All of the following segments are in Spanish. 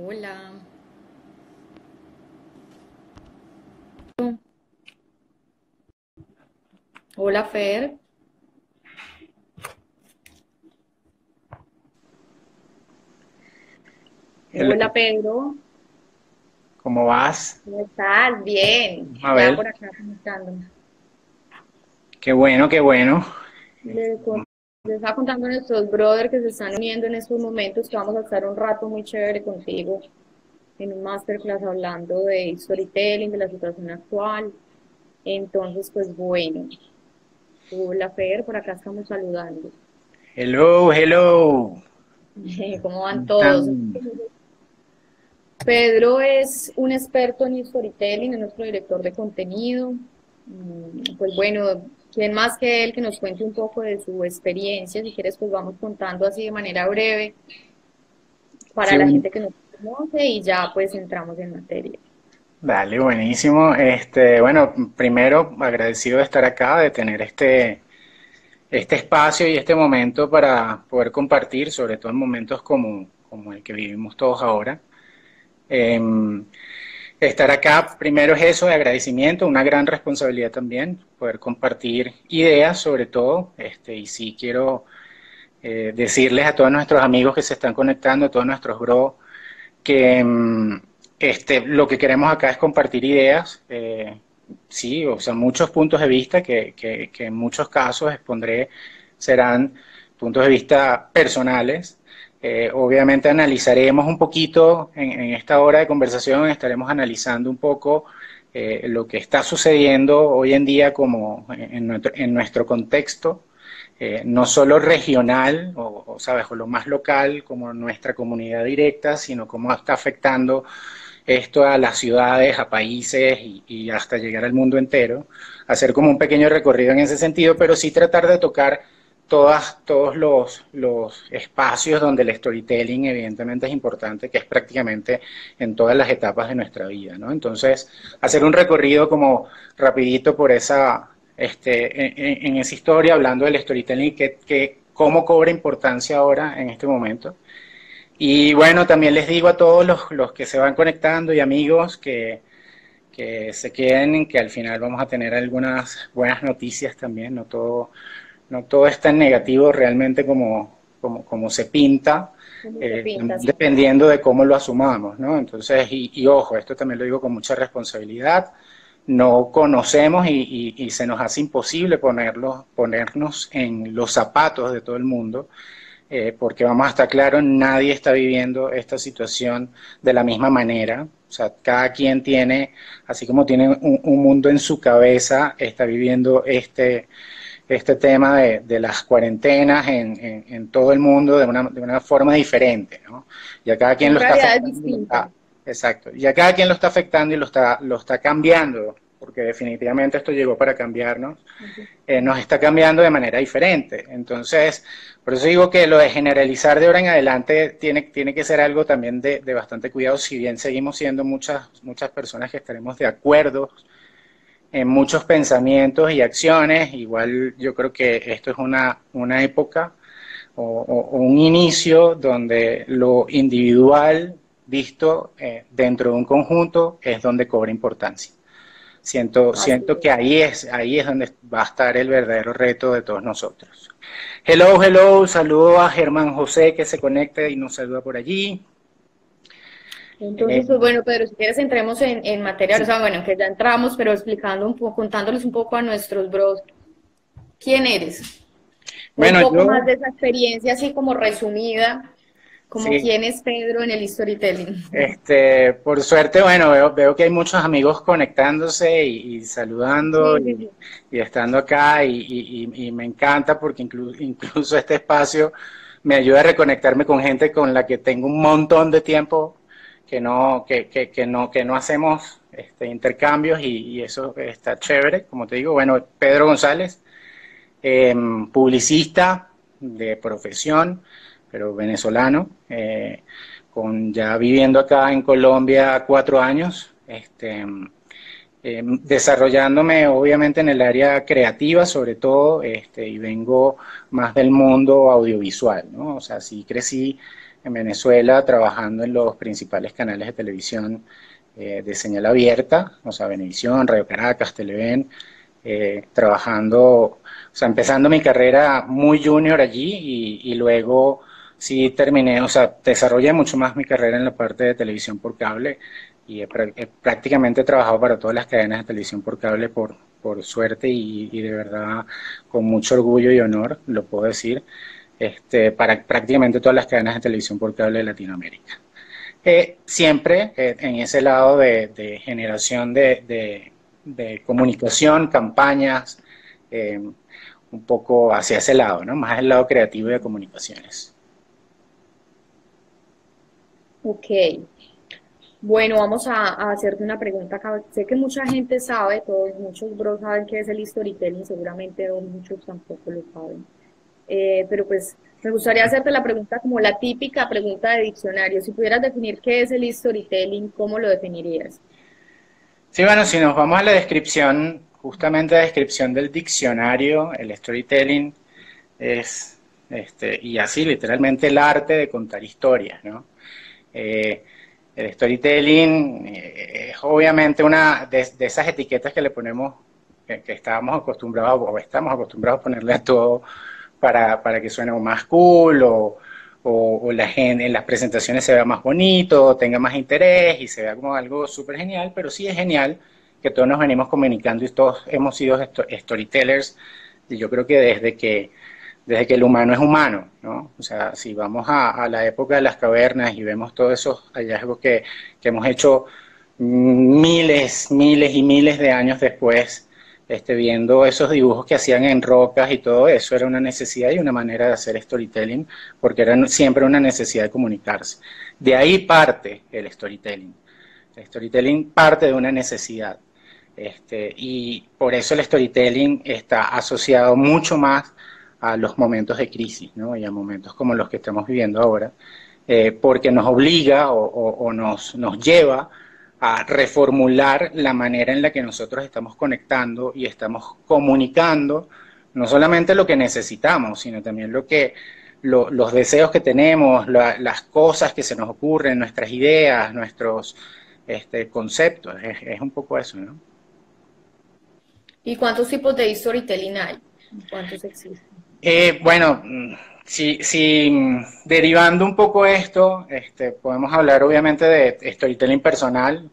Hola. Hola, Fer. Hola, Pedro. ¿Cómo vas? ¿Cómo estás? Bien. A Ya por acá. Qué bueno, qué bueno. Les estaba contando a nuestros brothers que se están uniendo en estos momentos que vamos a estar un rato muy chévere contigo en un masterclass hablando de storytelling, de la situación actual. Entonces, pues bueno. Hola, Fer, por acá estamos saludando. Hello, hello. ¿Cómo van todos? Pedro es un experto en storytelling, es nuestro director de contenido. Mm, Pues bueno, ¿quién más que él que nos cuente un poco de su experiencia? Si quieres, pues vamos contando así de manera breve para Sí, la gente que nos conoce y ya pues entramos en materia. Dale, buenísimo. Este, bueno, primero agradecido de estar acá, de tener este, este espacio y este momento para poder compartir, sobre todo en momentos como, como el que vivimos todos ahora. Em, estar acá, primero es eso, de agradecimiento, una gran responsabilidad también, poder compartir ideas sobre todo, este, y sí quiero eh, decirles a todos nuestros amigos que se están conectando, a todos nuestros bros, que mm, este, lo que queremos acá es compartir ideas, eh, sí, o sea, muchos puntos de vista que, que, que en muchos casos expondré serán puntos de vista personales. Eh, obviamente analizaremos un poquito en, esta hora de conversación, estaremos analizando un poco eh, lo que está sucediendo hoy en día como en, nuestro, en nuestro contexto eh, no solo regional o, o, sabes, o lo más local como nuestra comunidad directa, sino cómo está afectando esto a las ciudades, a países y, y hasta llegar al mundo entero. Hacer como un pequeño recorrido en ese sentido, pero sí tratar de tocar todas, todos los, espacios donde el storytelling evidentemente es importante, que es prácticamente en todas las etapas de nuestra vida. Entonces, hacer un recorrido como rapidito por esa, este, en, esa historia, hablando del storytelling, que, que cómo cobra importancia ahora en este momento. Y bueno, también les digo a todos los, los que se van conectando y amigos que, que, se queden, que al final vamos a tener algunas buenas noticias también, no todo, no todo es tan negativo realmente como, como, como se pinta. Eh, pinta, sí. dependiendo de cómo lo asumamos, ¿no? Entonces, y, y, ojo, esto también lo digo con mucha responsabilidad, no conocemos y, y, y, se nos hace imposible ponerlo, ponernos en los zapatos de todo el mundo, eh, porque vamos a estar claros, nadie está viviendo esta situación de la misma manera. O sea, cada quien tiene, así como tiene un, un mundo en su cabeza, está viviendo este, este tema de, de las cuarentenas en, en, en, todo el mundo de una, de una forma diferente, ¿no? Y a cada quien lo está afectando. Exacto. Y a cada quien lo está afectando y lo está, lo está cambiando, porque definitivamente esto llegó para cambiarnos, eh, nos está cambiando de manera diferente. Entonces, por eso digo que lo de generalizar de ahora en adelante tiene, tiene que ser algo también de, de bastante cuidado, si bien seguimos siendo muchas, muchas personas que estaremos de acuerdo en muchos pensamientos y acciones, igual yo creo que esto es una, una época o, un inicio donde lo individual visto eh, dentro de un conjunto es donde cobra importancia. Siento, siento que ahí es, ahí es donde va a estar el verdadero reto de todos nosotros. Hello, hello, saludo a Germán José que se conecta y nos saluda por allí. Entonces, pues bueno, Pedro, si quieres entremos en, en materia, sí. o sea, bueno, que ya entramos, pero explicando un poco, contándoles un poco a nuestros bros, ¿quién eres? Bueno, un poco yo... más de esa experiencia así como resumida, como Sí. quién es Pedro en el storytelling. Este, por suerte, bueno, veo, veo que hay muchos amigos conectándose y, y saludando Sí, sí, y, estando acá y me encanta porque inclu- incluso este espacio me ayuda a reconectarme con gente con la que tengo un montón de tiempo que no, que, que, que no, que no hacemos este, intercambios y, eso está chévere, como te digo. Bueno, Pedro González, em, publicista de profesión, pero venezolano, eh, con ya viviendo acá en Colombia cuatro años, este, eh, desarrollándome obviamente en el área creativa sobre todo, este, y vengo más del mundo audiovisual, ¿no? O sea, sí crecí en Venezuela trabajando en los principales canales de televisión eh, de señal abierta, o sea, Venevisión, Radio Caracas, Televen, eh, trabajando, o sea, empezando mi carrera muy junior allí y, luego sí terminé, o sea, desarrollé mucho más mi carrera en la parte de televisión por cable y he, prácticamente he trabajado para todas las cadenas de televisión por cable por, por suerte y, de verdad con mucho orgullo y honor, lo puedo decir, este, para prácticamente todas las cadenas de televisión por cable de Latinoamérica. Eh, siempre eh, en ese lado de, generación de, comunicación, campañas, eh, un poco hacia ese lado, ¿no? Más el lado creativo de comunicaciones. Ok. Bueno, vamos a, hacerte una pregunta. Sé que mucha gente sabe, todos, muchos bros saben qué es el storytelling, seguramente muchos tampoco lo saben. Pero pues me gustaría hacerte la pregunta como la típica pregunta de diccionario. Si pudieras definir qué es el storytelling, ¿cómo lo definirías? Sí, bueno, si nos vamos a la descripción, justamente la descripción del diccionario, el storytelling es, este, y así literalmente el arte de contar historias, ¿no? Eh, el storytelling eh, es obviamente una de, esas etiquetas que le ponemos, que, que estábamos acostumbrados, o estamos acostumbrados a ponerle a todo para, para que suene más cool o, o, la gente, en las presentaciones se vea más bonito, tenga más interés y se vea como algo súper genial, pero sí es genial que todos nos venimos comunicando y todos hemos sido storytellers, y yo creo que desde que desde que el humano es humano, ¿no? O sea, si vamos a, a la época de las cavernas y vemos todos esos hallazgos que, que hemos hecho miles, miles y miles de años después, este, viendo esos dibujos que hacían en rocas y todo eso, era una necesidad y una manera de hacer storytelling, porque era siempre una necesidad de comunicarse. De ahí parte el storytelling. El storytelling parte de una necesidad. Este, y por eso el storytelling está asociado mucho más a los momentos de crisis, ¿no? Y a momentos como los que estamos viviendo ahora, eh, porque nos obliga o, o nos, nos lleva a reformular la manera en la que nosotros estamos conectando y estamos comunicando no solamente lo que necesitamos, sino también lo que los deseos que tenemos, las cosas que se nos ocurren, nuestras ideas, nuestros este, conceptos. Es, un poco eso, ¿no? ¿Y cuántos tipos de storytelling hay? ¿Cuántos existen? Eh, bueno, si, si, derivando un poco esto, este, podemos hablar obviamente de storytelling personal,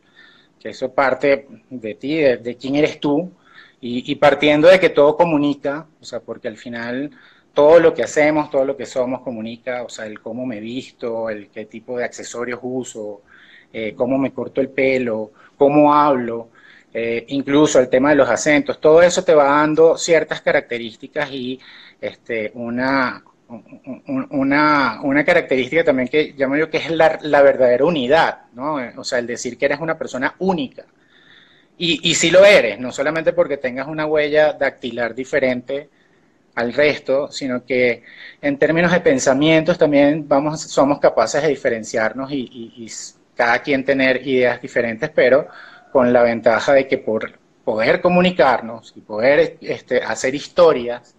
que eso parte de ti, de, quién eres tú, y, partiendo de que todo comunica, o sea, porque al final todo lo que hacemos, todo lo que somos comunica, o sea, el cómo me visto, el qué tipo de accesorios uso, eh, cómo me corto el pelo, cómo hablo, eh, incluso el tema de los acentos, todo eso te va dando ciertas características y este, una, una, una, característica también que llamo yo que es la, la, verdadera unidad, ¿no? O sea, el decir que eres una persona única. Y, y si lo eres, no solamente porque tengas una huella dactilar diferente al resto, sino que en términos de pensamientos también vamos, somos capaces de diferenciarnos y, y, cada quien tener ideas diferentes, pero con la ventaja de que por poder comunicarnos y poder este, hacer historias,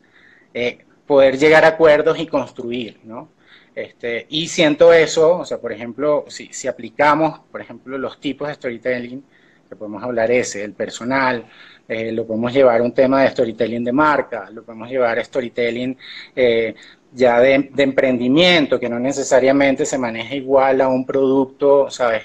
eh, poder llegar a acuerdos y construir, ¿no? Este, y siento eso, o sea, por ejemplo, si, si aplicamos, por ejemplo, los tipos de storytelling, que podemos hablar ese, el personal, eh, lo podemos llevar a un tema de storytelling de marca, lo podemos llevar a storytelling eh, ya de, de, emprendimiento, que no necesariamente se maneja igual a un producto, ¿sabes?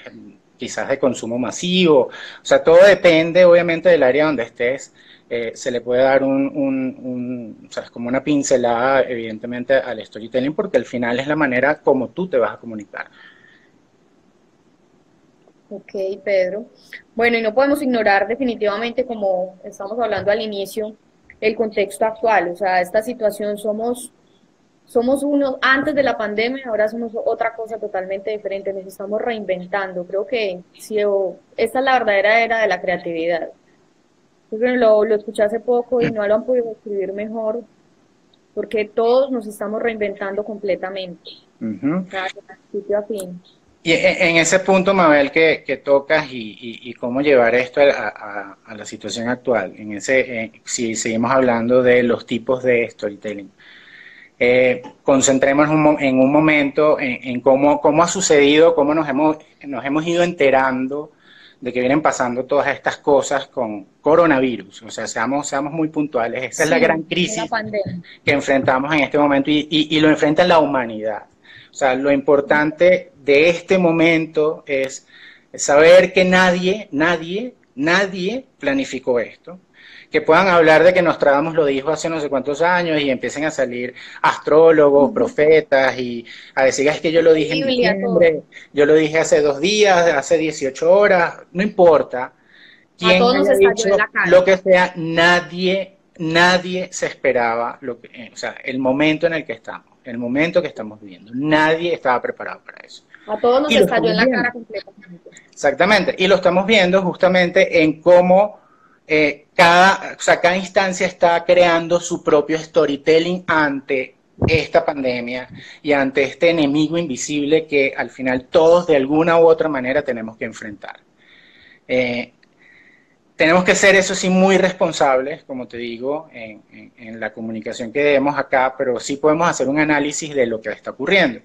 Quizás de consumo masivo. O sea, todo depende, obviamente, del área donde estés. Eh, se le puede dar un, o sea, como una pincelada, evidentemente, al storytelling, porque al final es la manera como tú te vas a comunicar. Ok, Pedro. Bueno, y no podemos ignorar definitivamente, como estamos hablando al inicio, el contexto actual. O sea, esta situación somos, somos uno antes de la pandemia, ahora somos otra cosa totalmente diferente. Nos estamos reinventando. Creo que si, esta es la verdadera era de la creatividad lo, lo escuché hace poco y no lo han podido escribir mejor, porque todos nos estamos reinventando completamente. Y en ese punto, Mabel, que, que tocas y, cómo llevar esto a, la situación actual, en ese, si seguimos hablando de los tipos de storytelling. eh, concentrémonos en un momento en, cómo, cómo, ha sucedido, cómo nos hemos, nos hemos ido enterando de que vienen pasando todas estas cosas con coronavirus. O sea, seamos, seamos muy puntuales. Esa es la gran crisis que enfrentamos en este momento y, y, y lo enfrenta la humanidad. O sea, lo importante de este momento es saber que nadie, nadie, nadie planificó esto que puedan hablar de que Nostradamus lo dijo hace no sé cuántos años y empiecen a salir astrólogos, profetas y a decir, es que yo lo dije en diciembre, yo lo dije hace dos días, hace 18 horas, no importa. Quién haya dicho lo que sea, nadie, nadie se esperaba lo que, eh, o sea, el momento en el que estamos, el momento que estamos viviendo. Nadie estaba preparado para eso. A todos nos estalló en la cara completamente. Exactamente, y lo estamos viendo justamente en cómo eh, cada, o sea, cada instancia está creando su propio storytelling ante esta pandemia y ante este enemigo invisible que al final todos de alguna u otra manera tenemos que enfrentar. Eh, tenemos que ser, eso sí, muy responsables, como te digo, en, la comunicación que demos acá, pero sí podemos hacer un análisis de lo que está ocurriendo.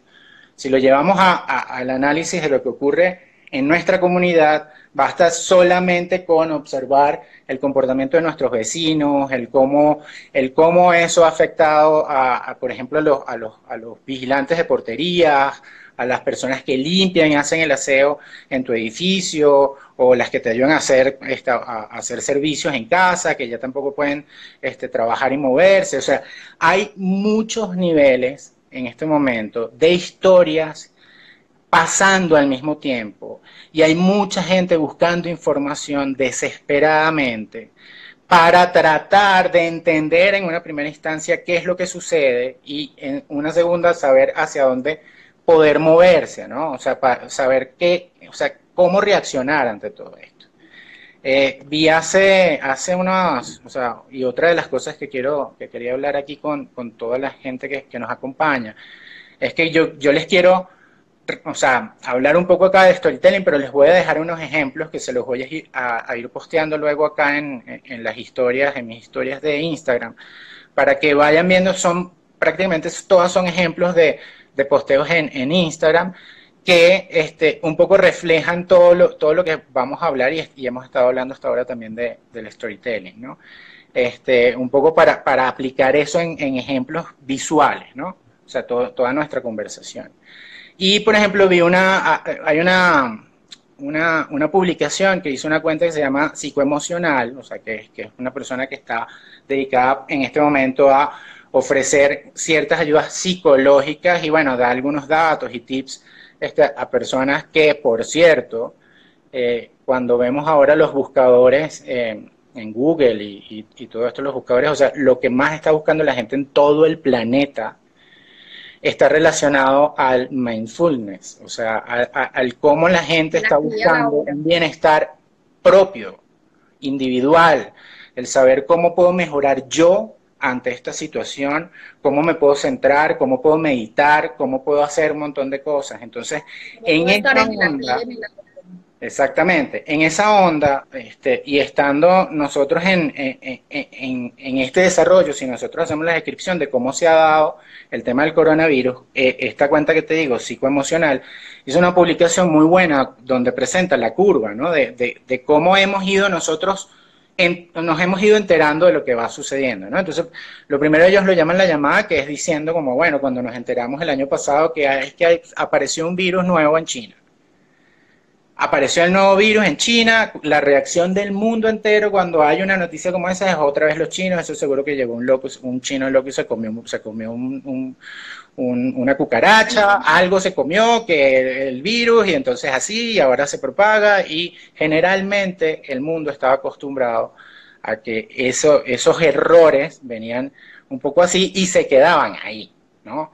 Si lo llevamos al análisis de lo que ocurre en nuestra comunidad, basta solamente con observar el comportamiento de nuestros vecinos, el cómo, el cómo eso ha afectado, a, por ejemplo, a los, a, los, vigilantes de porterías, a las personas que limpian y hacen el aseo en tu edificio, o las que te ayudan a hacer, a, hacer servicios en casa, que ya tampoco pueden este, trabajar y moverse. O sea, hay muchos niveles en este momento de historias pasando al mismo tiempo y hay mucha gente buscando información desesperadamente para tratar de entender en una primera instancia qué es lo que sucede y en una segunda saber hacia dónde poder moverse, ¿no? O sea, para saber qué, o sea, cómo reaccionar ante todo esto. Eh, vi hace, hace unas, o sea, y otra de las cosas que quiero, que quería hablar aquí con, con toda la gente que, que, nos acompaña, es que yo, yo les quiero o sea, hablar un poco acá de storytelling, pero les voy a dejar unos ejemplos que se los voy a, ir posteando luego acá en, las historias, en mis historias de Instagram, para que vayan viendo, son prácticamente todas son ejemplos de, posteos en, Instagram que este, un poco reflejan todo lo, todo lo que vamos a hablar y, hemos estado hablando hasta ahora también de, del storytelling, ¿no? Este, un poco para, para aplicar eso en, ejemplos visuales, ¿no? O sea, toda nuestra conversación. Y, por ejemplo, vi una, hay una, una, una, publicación que hizo una cuenta que se llama Psicoemocional, o sea, que, que, es una persona que está dedicada en este momento a ofrecer ciertas ayudas psicológicas y, bueno, da algunos datos y tips este, a personas que, por cierto, eh, cuando vemos ahora los buscadores eh, en Google y, y, y todo esto, los buscadores, o sea, lo que más está buscando la gente en todo el planeta está relacionado al mindfulness, o sea, al, cómo la gente está buscando un bienestar propio, individual, el saber cómo puedo mejorar yo ante esta situación, cómo me puedo centrar, cómo puedo meditar, cómo puedo hacer un montón de cosas. Entonces, en esta onda, Exactamente, en esa onda, este, y estando nosotros en, este desarrollo, si nosotros hacemos la descripción de cómo se ha dado el tema del coronavirus, eh, esta cuenta que te digo, psicoemocional, es una publicación muy buena donde presenta la curva, ¿no? De, cómo hemos ido nosotros, nos hemos ido enterando de lo que va sucediendo, ¿no? Entonces, lo primero ellos lo llaman la llamada, que es diciendo como, bueno, cuando nos enteramos el año pasado que es que apareció un virus nuevo en China apareció el nuevo virus en China, la reacción del mundo entero cuando hay una noticia como esa es otra vez los chinos, eso seguro que llegó un loco, un chino loco y se comió, se comió una cucaracha, algo se comió que el virus y entonces así y ahora se propaga y generalmente el mundo estaba acostumbrado a que eso, esos errores venían un poco así y se quedaban ahí, ¿no?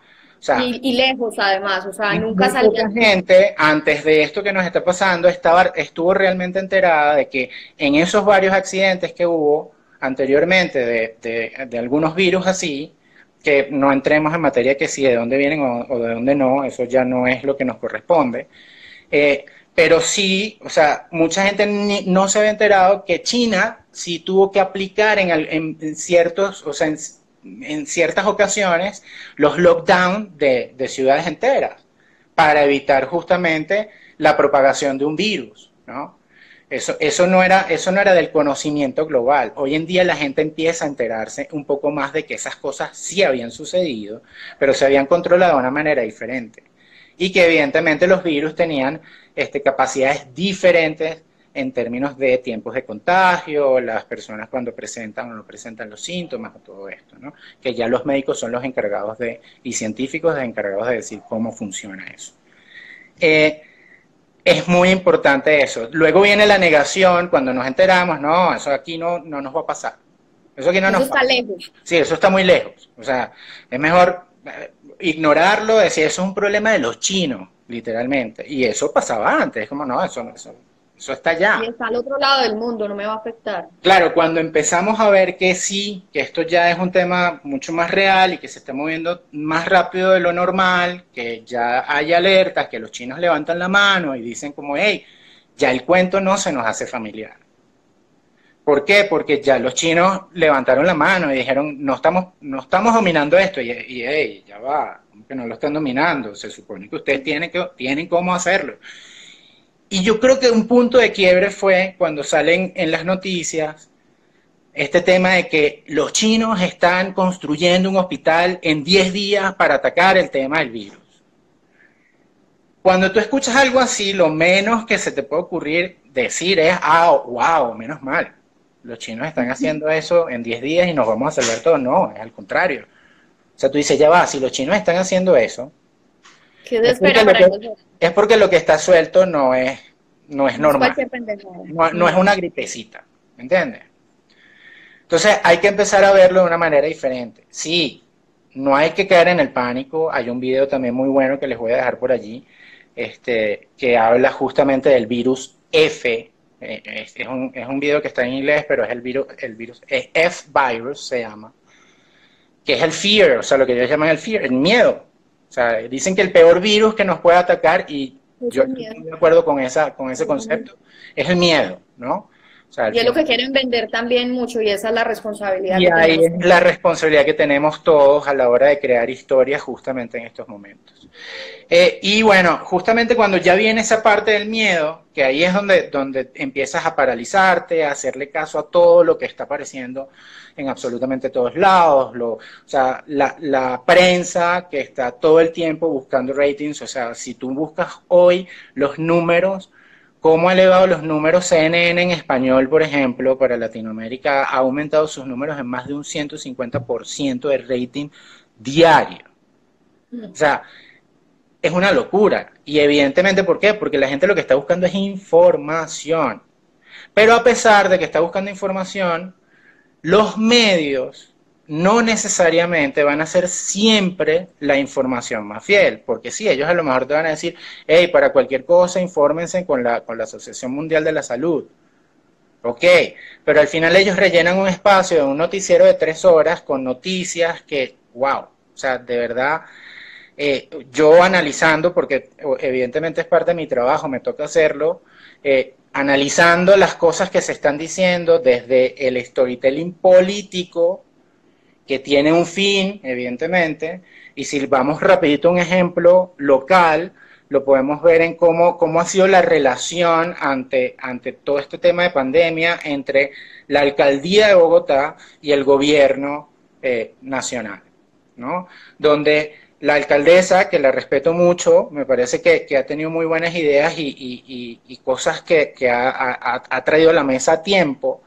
Y, lejos además, o sea, nunca salía. Mucha gente, antes de esto que nos está pasando, estaba, estuvo realmente enterada de que en esos varios accidentes que hubo anteriormente de, de, algunos virus así, que no entremos en materia que si de dónde vienen o, de dónde no, eso ya no es lo que nos corresponde. Eh, pero sí, o sea, mucha gente no se había enterado que China sí tuvo que aplicar en, en, ciertos, o sea, en ciertas ocasiones los lockdowns de, de ciudades enteras para evitar justamente la propagación de un virus, ¿no? Eso, eso, no era, eso no era del conocimiento global. Hoy en día la gente empieza a enterarse un poco más de que esas cosas sí habían sucedido, pero se habían controlado de una manera diferente. Y que evidentemente los virus tenían este, capacidades diferentes en términos de tiempos de contagio, las personas cuando presentan o no presentan los síntomas, todo esto, ¿no? Que ya los médicos son los encargados de, y científicos encargados de decir cómo funciona eso. Eh, es muy importante eso. Luego viene la negación cuando nos enteramos, no, eso aquí no, no nos va a pasar. Eso aquí no eso nos está lejos. Sí, eso está muy lejos. O sea, es mejor eh, ignorarlo, decir, eso es un problema de los chinos, literalmente. Y eso pasaba antes, es como, no, eso, eso, eso está allá. Y está al otro lado del mundo, no me va a afectar. Claro, cuando empezamos a ver que sí, que esto ya es un tema mucho más real y que se está moviendo más rápido de lo normal, que ya hay alertas, que los chinos levantan la mano y dicen como, hey, ya el cuento no se nos hace familiar. ¿Por qué? Porque ya los chinos levantaron la mano y dijeron, no estamos, no estamos dominando esto. Y, y hey, ya va, que no lo están dominando. Se supone que ustedes tienen, que, tienen cómo hacerlo. Y yo creo que un punto de quiebre fue cuando salen en las noticias este tema de que los chinos están construyendo un hospital en 10 días para atacar el tema del virus. Cuando tú escuchas algo así, lo menos que se te puede ocurrir decir es, ah, wow, menos mal. Los chinos están haciendo eso en 10 días y nos vamos a salvar todos. No, es al contrario. O sea, tú dices, ya va, si los chinos están haciendo eso, ¿Qué se es porque, espera lo para que, ellos? es porque lo que está suelto no es, no es normal. No, no es una gripecita, ¿me entiendes? Entonces hay que empezar a verlo de una manera diferente. Sí, no hay que caer en el pánico. Hay un video también muy bueno que les voy a dejar por allí, este, que habla justamente del virus F. Eh, Es, es un, es un video que está en inglés, pero es el virus, el virus F-virus se llama, que es el fear, o sea, lo que ellos llaman el fear, el miedo. O sea, dicen que el peor virus que nos puede atacar, y yo estoy de acuerdo con, esa, con ese concepto, es el miedo, ¿no? O sea, Y es lo que quieren vender también mucho y esa es la responsabilidad y que ahí tenemos. es la responsabilidad que tenemos todos a la hora de crear historias justamente en estos momentos. Eh, y bueno, justamente cuando ya viene esa parte del miedo, que ahí es donde, donde empiezas a paralizarte, a hacerle caso a todo lo que está apareciendo en absolutamente todos lados, lo, o sea, la, la prensa que está todo el tiempo buscando ratings, o sea, si tú buscas hoy los números, cómo ha elevado los números CNN en español, por ejemplo, para Latinoamérica, ha aumentado sus números en más de un 150% de rating diario. O sea, es una locura. Y evidentemente, ¿por qué? Porque la gente lo que está buscando es información. Pero a pesar de que está buscando información, los medios no necesariamente van a ser siempre la información más fiel, porque sí, ellos a lo mejor te van a decir, hey, para cualquier cosa, infórmense con la, con la Asociación Mundial de la Salud. Ok, pero al final ellos rellenan un espacio de un noticiero de tres horas con noticias que, wow, o sea, de verdad, eh, yo analizando, porque evidentemente es parte de mi trabajo, me toca hacerlo, eh, analizando las cosas que se están diciendo desde el storytelling político, que tiene un fin, evidentemente, y si vamos rapidito a un ejemplo local, lo podemos ver en cómo, cómo ha sido la relación ante, ante todo este tema de pandemia entre la alcaldía de Bogotá y el gobierno eh, nacional, ¿no? Donde la alcaldesa, que la respeto mucho, me parece que, que ha tenido muy buenas ideas y, y, y, cosas que, que ha, ha, traído a la mesa a tiempo,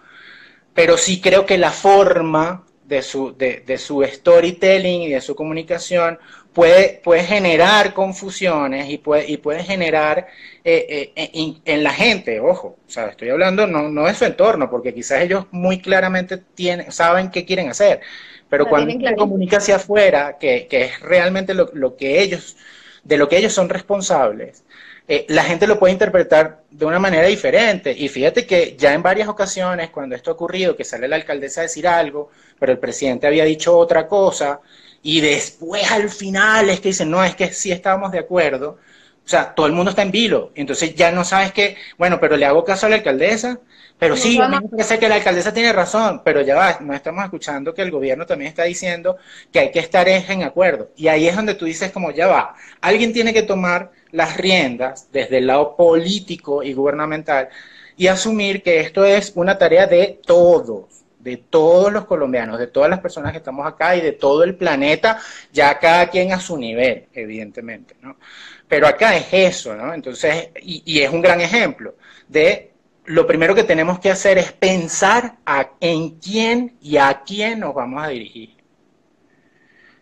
pero sí creo que la forma de su, de, de su storytelling y de su comunicación puede, puede generar confusiones y puede, y puede generar eh, eh, en, en, la gente, ojo, o sea, estoy hablando no, no de su entorno, porque quizás ellos muy claramente tienen, saben qué quieren hacer, pero La cuando se comunica hacia afuera, que, que es realmente lo, lo, que ellos, de lo que ellos son responsables, eh, la gente lo puede interpretar de una manera diferente. Y fíjate que ya en varias ocasiones, cuando esto ha ocurrido, que sale la alcaldesa a decir algo, pero el presidente había dicho otra cosa, y después al final es que dicen, no, es que sí estábamos de acuerdo, O sea, todo el mundo está en vilo. Entonces ya no sabes qué, bueno, pero le hago caso a la alcaldesa, pero sí, a mí me parece que la alcaldesa tiene razón, pero ya va, no estamos escuchando que el gobierno también está diciendo que hay que estar en acuerdo. Y ahí es donde tú dices como ya va, alguien tiene que tomar las riendas desde el lado político y gubernamental y asumir que esto es una tarea de todos, de todos los colombianos, de todas las personas que estamos acá y de todo el planeta, ya cada quien a su nivel, evidentemente, ¿no? Pero acá es eso, ¿no? Entonces, y, es un gran ejemplo de lo primero que tenemos que hacer es pensar en quién y a quién nos vamos a dirigir.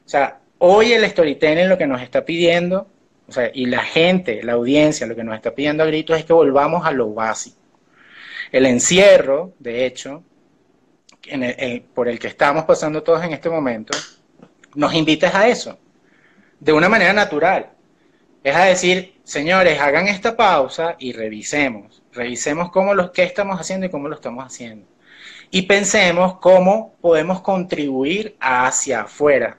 O sea, hoy el storytelling lo que nos está pidiendo, o sea, y la gente, la audiencia, lo que nos está pidiendo a gritos es que volvamos a lo básico. El encierro, de hecho, por el que estamos pasando todos en este momento, nos invita a eso, de una manera natural. Es a decir, señores, hagan esta pausa y revisemos. Revisemos cómo los, qué estamos haciendo y cómo lo estamos haciendo. Y pensemos cómo podemos contribuir hacia afuera.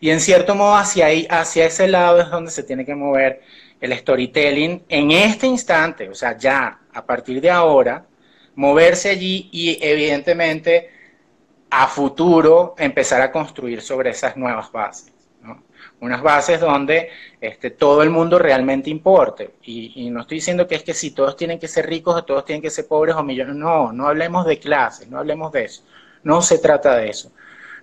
Y en cierto modo hacia ahí, hacia ese lado es donde se tiene que mover el storytelling en este instante, o sea, ya a partir de ahora, moverse allí y evidentemente a futuro empezar a construir sobre esas nuevas bases unas bases donde este, todo el mundo realmente importe. Y, no estoy diciendo que es que si todos tienen que ser ricos o todos tienen que ser pobres o millones, no, no hablemos de clases, no hablemos de eso. No se trata de eso.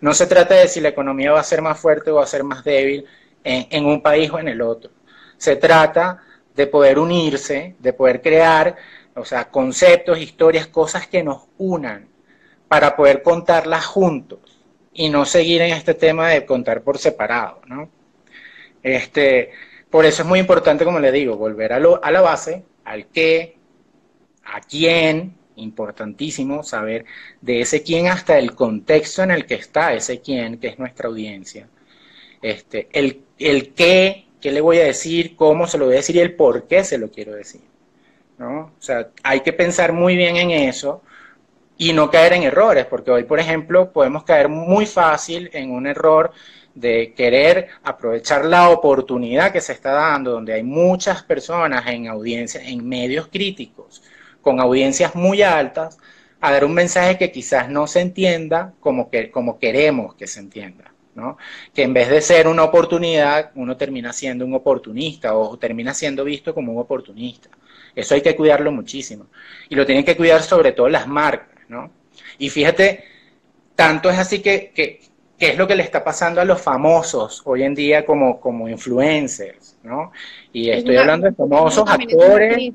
No se trata de si la economía va a ser más fuerte o va a ser más débil en, un país o en el otro. Se trata de poder unirse, de poder crear, o sea, conceptos, historias, cosas que nos unan para poder contarlas juntos y no seguir en este tema de contar por separado, ¿no? Este, por eso es muy importante, como le digo, volver a, lo, a la base, al qué, a quién, importantísimo saber de ese quién hasta el contexto en el que está ese quién, que es nuestra audiencia. Este, el, el qué, qué le voy a decir, cómo se lo voy a decir y el por qué se lo quiero decir. ¿no? O sea, hay que pensar muy bien en eso y no caer en errores, porque hoy, por ejemplo, podemos caer muy fácil en un error de querer aprovechar la oportunidad que se está dando, donde hay muchas personas en audiencias, en medios críticos, con audiencias muy altas, a dar un mensaje que quizás no se entienda como, que, como queremos que se entienda. ¿no? Que en vez de ser una oportunidad, uno termina siendo un oportunista o termina siendo visto como un oportunista. Eso hay que cuidarlo muchísimo. Y lo tienen que cuidar sobre todo las marcas, ¿no? Y fíjate, tanto es así que, que, qué es lo que le está pasando a los famosos hoy en día como, como influencers, ¿no? Y estoy hablando de famosos actores.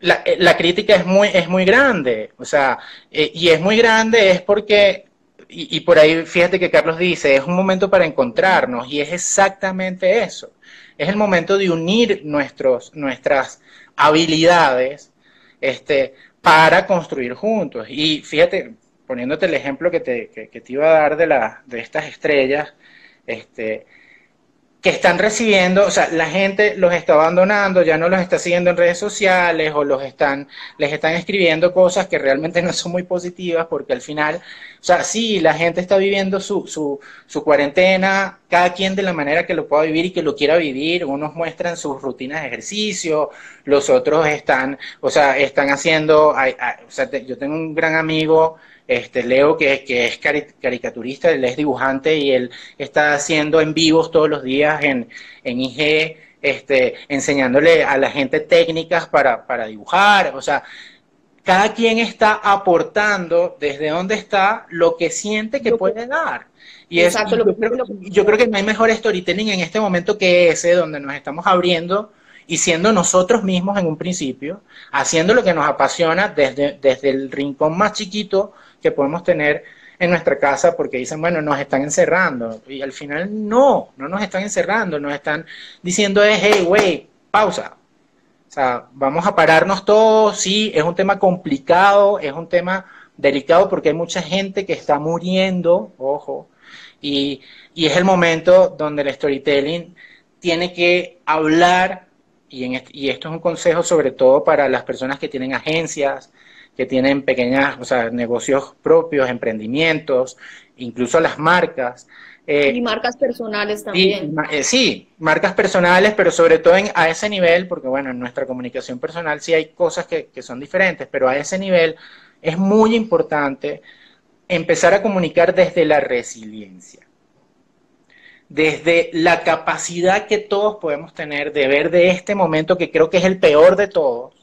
La, eh, la, crítica es muy, es muy grande, o sea, eh, y es muy grande es porque, y, por ahí fíjate que Carlos dice, es un momento para encontrarnos, y es exactamente eso. Es el momento de unir nuestros, nuestras habilidades este, para construir juntos. Y fíjate, poniéndote el ejemplo que te, que, te iba a dar de, la, de estas estrellas, este, que están recibiendo, o sea, la gente los está abandonando, ya no los está siguiendo en redes sociales o los están, les están escribiendo cosas que realmente no son muy positivas porque al final, o sea, sí, la gente está viviendo su, su, su cuarentena, cada quien de la manera que lo pueda vivir y que lo quiera vivir, unos muestran sus rutinas de ejercicio, los otros están, o sea, están haciendo, o sea, yo tengo un gran amigo, este, Leo, que, que es caricaturista, él es dibujante y él está haciendo en vivos todos los días en, en IG, este, enseñándole a la gente técnicas para, para dibujar. O sea, cada quien está aportando desde donde está lo que siente que puede dar. Y, es, yo, creo, yo creo que no hay mejor storytelling en este momento que ese, donde nos estamos abriendo y siendo nosotros mismos en un principio, haciendo lo que nos apasiona desde, desde el rincón más chiquito que podemos tener en nuestra casa porque dicen, bueno, nos están encerrando. Y al final no, no nos están encerrando, nos están diciendo, es, hey, wey, pausa. O sea, vamos a pararnos todos, sí, es un tema complicado, es un tema delicado porque hay mucha gente que está muriendo, ojo, y, y es el momento donde el storytelling tiene que hablar, y, en y esto es un consejo sobre todo para las personas que tienen agencias, que tienen pequeñas, o sea, negocios propios, emprendimientos, incluso las marcas, Eh, y marcas personales también. Eh, sí, marcas personales, pero sobre todo en, a ese nivel, porque bueno, en nuestra comunicación personal sí hay cosas que, que son diferentes, pero a ese nivel es muy importante empezar a comunicar desde la resiliencia, desde la capacidad que todos podemos tener de ver de este momento que creo que es el peor de todos,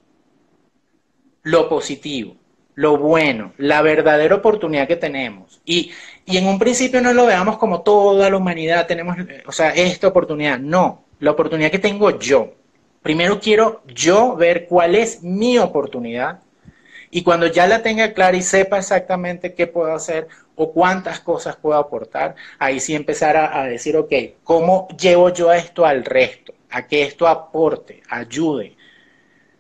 lo positivo, lo bueno, la verdadera oportunidad que tenemos. Y, y, en un principio no lo veamos como toda la humanidad tenemos, o sea, esta oportunidad. No, la oportunidad que tengo yo. Primero quiero yo ver cuál es mi oportunidad y cuando ya la tenga clara y sepa exactamente qué puedo hacer o cuántas cosas puedo aportar, ahí sí empezar a, decir, ok, ¿cómo llevo yo esto al resto? A que esto aporte, ayude,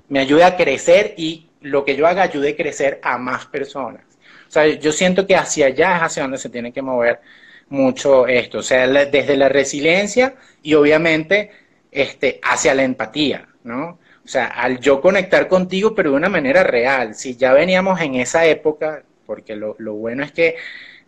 me ayude a crecer y lo que yo haga ayude a crecer a más personas. O sea, yo siento que hacia allá es hacia donde se tiene que mover mucho esto, o sea, desde la resiliencia y obviamente este, hacia la empatía, ¿no? O sea, al yo conectar contigo, pero de una manera real. Si ya veníamos en esa época, porque lo, bueno es que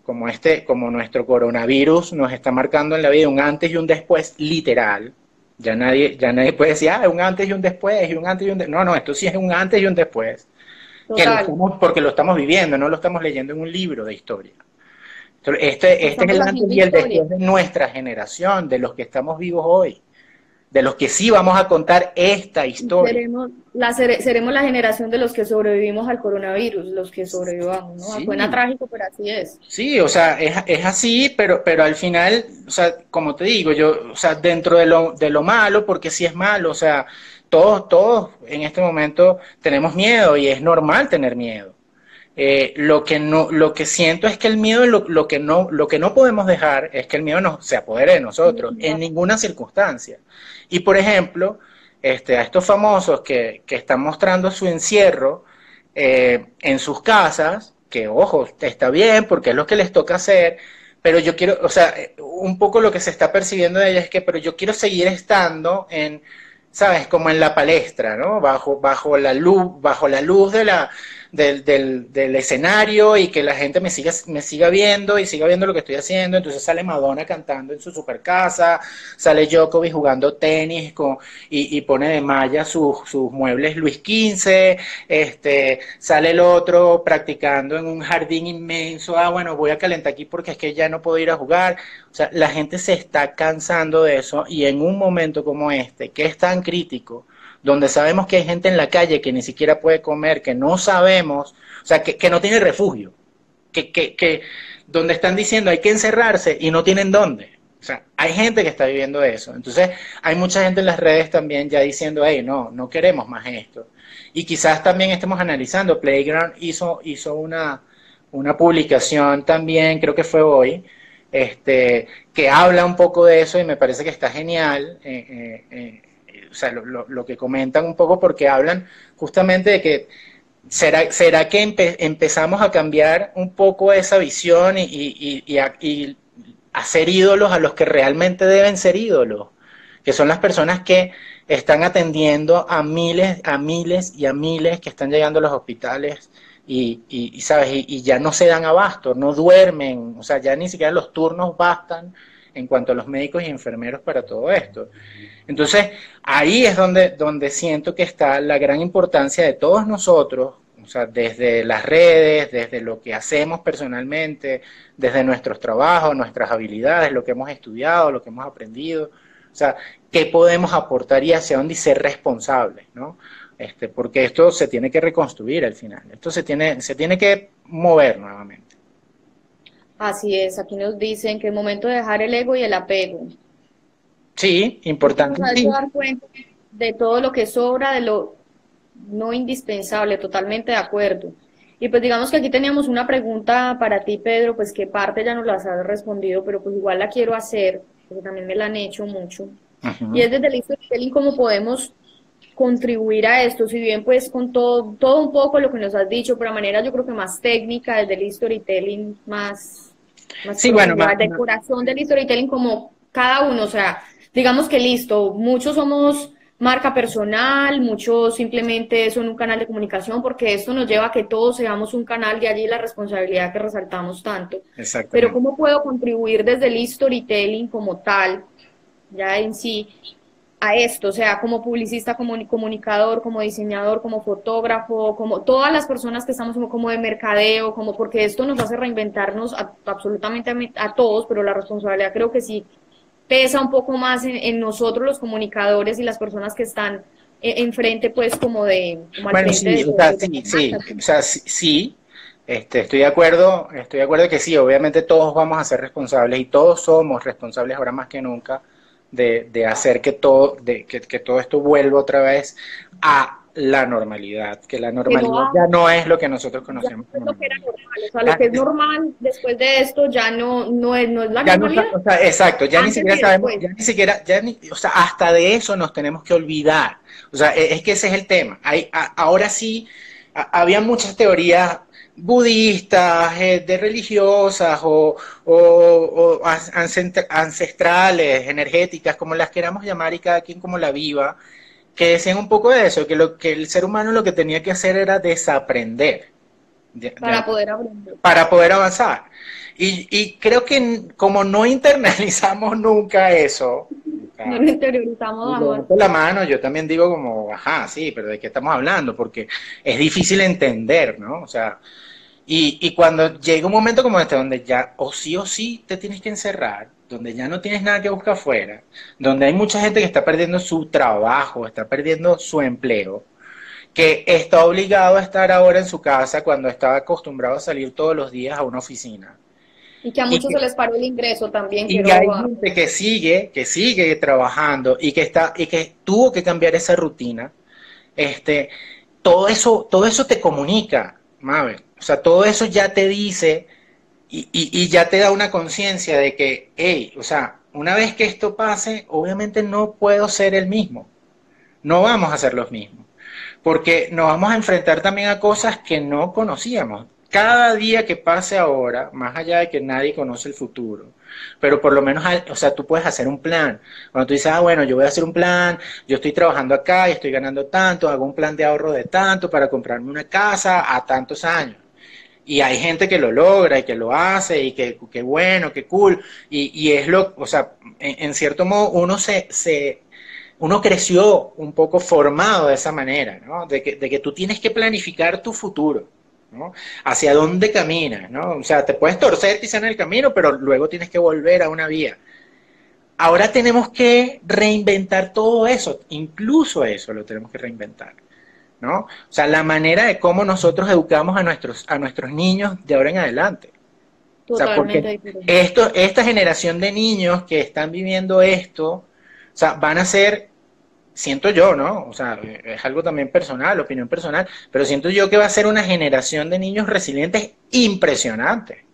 como este, como nuestro coronavirus nos está marcando en la vida un antes y un después literal, ya nadie, ya nadie puede decir, ah, un antes y un después, y un antes y un después. No, no, esto sí es un antes y un después. porque lo estamos viviendo, no lo estamos leyendo en un libro de historia. este, este es el antes y el después de nuestra generación, de los que estamos vivos hoy de los que sí vamos a contar esta historia. Seremos la, seremos la generación de los que sobrevivimos al coronavirus, los que sobrevivamos, ¿no? Suena trágico, pero así es. Sí, o sea, es, es, así, pero, pero al final, o sea, como te digo, yo, o sea, dentro de lo, de lo malo, porque sí es malo, o sea, todos, todos en este momento tenemos miedo y es normal tener miedo. Eh, lo que no, lo que siento es que el miedo, lo, lo, que no, lo que no podemos dejar es que el miedo no se apodere de nosotros en ninguna circunstancia. Y por ejemplo, este, a estos famosos que, que están mostrando su encierro eh, en sus casas, que ojo, está bien porque es lo que les toca hacer, pero yo quiero, o sea, un poco lo que se está percibiendo de ellos es que, pero yo quiero seguir estando en, sabes, como en la palestra, ¿no? Bajo, bajo la luz, bajo la luz de la, del, del, del, escenario y que la gente me siga, me siga viendo y siga viendo lo que estoy haciendo. Entonces sale Madonna cantando en su super casa, sale Djokovic jugando tenis con, y, y pone de malla sus, sus muebles Luis XV, este, sale el otro practicando en un jardín inmenso, ah, bueno, voy a calentar aquí porque es que ya no puedo ir a jugar. O sea, la gente se está cansando de eso y en un momento como este, que es tan crítico, donde sabemos que hay gente en la calle que ni siquiera puede comer, que no sabemos, o sea, que, no tiene refugio, que, que, que donde están diciendo hay que encerrarse y no tienen dónde. O sea, hay gente que está viviendo eso. Entonces, hay mucha gente en las redes también ya diciendo, hey, no, no queremos más esto. Y quizás también estemos analizando, Playground hizo, hizo una, una publicación también, creo que fue hoy, este, que habla un poco de eso y me parece que está genial. Eh, eh, eh sea, lo, lo, que comentan un poco porque hablan justamente de que será, será que empezamos a cambiar un poco esa visión y, y, y, a, y hacer ídolos a los que realmente deben ser ídolos, que son las personas que están atendiendo a miles, a miles y a miles que están llegando a los hospitales y, y, ¿sabes? Y, ya no se dan abasto, no duermen, o sea, ya ni siquiera los turnos bastan en cuanto a los médicos y enfermeros para todo esto. Entonces, ahí es donde, donde siento que está la gran importancia de todos nosotros, o sea, desde las redes, desde lo que hacemos personalmente, desde nuestros trabajos, nuestras habilidades, lo que hemos estudiado, lo que hemos aprendido, o sea, qué podemos aportar y hacia dónde ser responsables, ¿no? Este, porque esto se tiene que reconstruir al final, esto se tiene, se tiene que mover nuevamente. Así es, aquí nos dicen que es momento de dejar el ego y el apego. Sí, importante. Dar cuenta de todo lo que sobra, de lo no indispensable, totalmente de acuerdo. Y pues digamos que aquí teníamos una pregunta para ti, Pedro, pues que parte ya nos las has respondido, pero pues igual la quiero hacer, porque también me la han hecho mucho. Y es desde el storytelling cómo podemos contribuir a esto, si bien pues con todo, todo un poco lo que nos has dicho, pero a manera yo creo que más técnica, desde el storytelling más, más sí, bueno, más, del storytelling como cada uno, o sea, digamos que listo, muchos somos marca personal, muchos simplemente son un canal de comunicación, porque esto nos lleva a que todos seamos un canal, de allí la responsabilidad que resaltamos tanto. Pero ¿cómo puedo contribuir desde el storytelling como tal, ya en sí, a esto, o sea, como publicista, como comunicador, como diseñador, como fotógrafo, como todas las personas que estamos como, de mercadeo, como porque esto nos hace reinventarnos absolutamente a, todos, pero la responsabilidad creo que sí pesa un poco más en, nosotros los comunicadores y las personas que están e, enfrente, pues como de... bueno, sí, o sea, sí, sí, o sea, sí, este, estoy de acuerdo, estoy de acuerdo que sí, obviamente todos vamos a ser responsables y todos somos responsables ahora más que nunca de, hacer que todo, de, que, todo esto vuelva otra vez a la normalidad, que la normalidad ya no es lo que nosotros conocemos. lo que era normal, o sea, lo que es normal después de esto ya no, no, es, no es la normalidad. exacto, ya ni siquiera sabemos, ya ni siquiera, ya ni, o sea, hasta de eso nos tenemos que olvidar. O sea, e, es que ese es el tema. Hay, ahora sí, había muchas teorías budistas, eh, de religiosas o, ancestrales, energéticas, como las queramos llamar y cada quien como la viva, que decían un poco de eso, que, lo, que el ser humano lo que tenía que hacer era desaprender. para poder aprender. Para poder avanzar. Y, y, creo que como no internalizamos nunca eso, no lo interiorizamos, amor. la mano, yo también digo como, ajá, sí, pero ¿de qué estamos hablando? Porque es difícil entender, ¿no? O sea, y, y, cuando llega un momento como este, donde ya o sí o sí te tienes que encerrar, donde ya no tienes nada que buscar afuera, donde hay mucha gente que está perdiendo su trabajo, está perdiendo su empleo, que está obligado a estar ahora en su casa cuando estaba acostumbrado a salir todos los días a una oficina. Y que a muchos se les paró el ingreso también. Y que hay gente que sigue, que sigue trabajando y que está, y que tuvo que cambiar esa rutina. Este, todo eso, todo eso te comunica, Mabel. O sea, todo eso ya te dice y, y, ya te da una conciencia de que, hey, o sea, una vez que esto pase, obviamente no puedo ser el mismo. No vamos a ser los mismos. Porque nos vamos a enfrentar también a cosas que no conocíamos. Cada día que pase ahora, más allá de que nadie conoce el futuro, pero por lo menos, o sea, tú puedes hacer un plan. Cuando tú dices, ah, bueno, yo voy a hacer un plan, yo estoy trabajando acá y estoy ganando tanto, hago un plan de ahorro de tanto para comprarme una casa a tantos años. Y hay gente que lo logra y que lo hace y que, que bueno, que cool. Y, es lo, o sea, en, cierto modo uno se, se, uno creció un poco formado de esa manera, ¿no? De que, de que tú tienes que planificar tu futuro. ¿no? Hacia dónde caminas, ¿no? O sea, te puedes torcer quizá en el camino, pero luego tienes que volver a una vía. Ahora tenemos que reinventar todo eso, incluso eso lo tenemos que reinventar. ¿No? O sea, la manera de cómo nosotros educamos a nuestros, a nuestros niños de ahora en adelante. O sea, porque esto, esta generación de niños que están viviendo esto, o sea, van a ser, siento yo, ¿no? O sea, es algo también personal, opinión personal, pero siento yo que va a ser una generación de niños resilientes impresionante.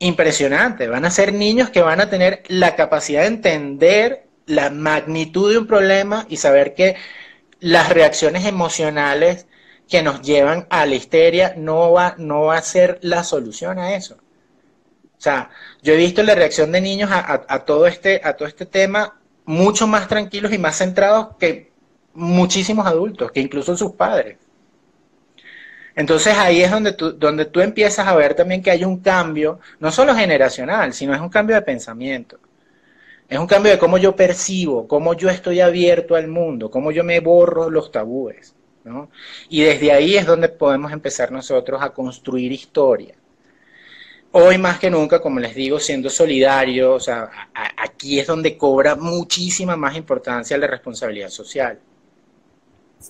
Impresionante. Van a ser niños que van a tener la capacidad de entender la magnitud de un problema y saber que las reacciones emocionales que nos llevan a la histeria no va, no va a ser la solución a eso. O sea, yo he visto la reacción de niños a, todo, este, a todo este tema mucho más tranquilos y más centrados que muchísimos adultos, que incluso sus padres. Entonces ahí es donde tú, donde tú empiezas a ver también que hay un cambio, no solo generacional, sino es un cambio de pensamiento. Es un cambio de cómo yo percibo, cómo yo estoy abierto al mundo, cómo yo me borro los tabúes. ¿no? Y desde ahí es donde podemos empezar nosotros a construir historia. Hoy más que nunca, como les digo, siendo solidario, o sea, aquí es donde cobra muchísima más importancia la responsabilidad social.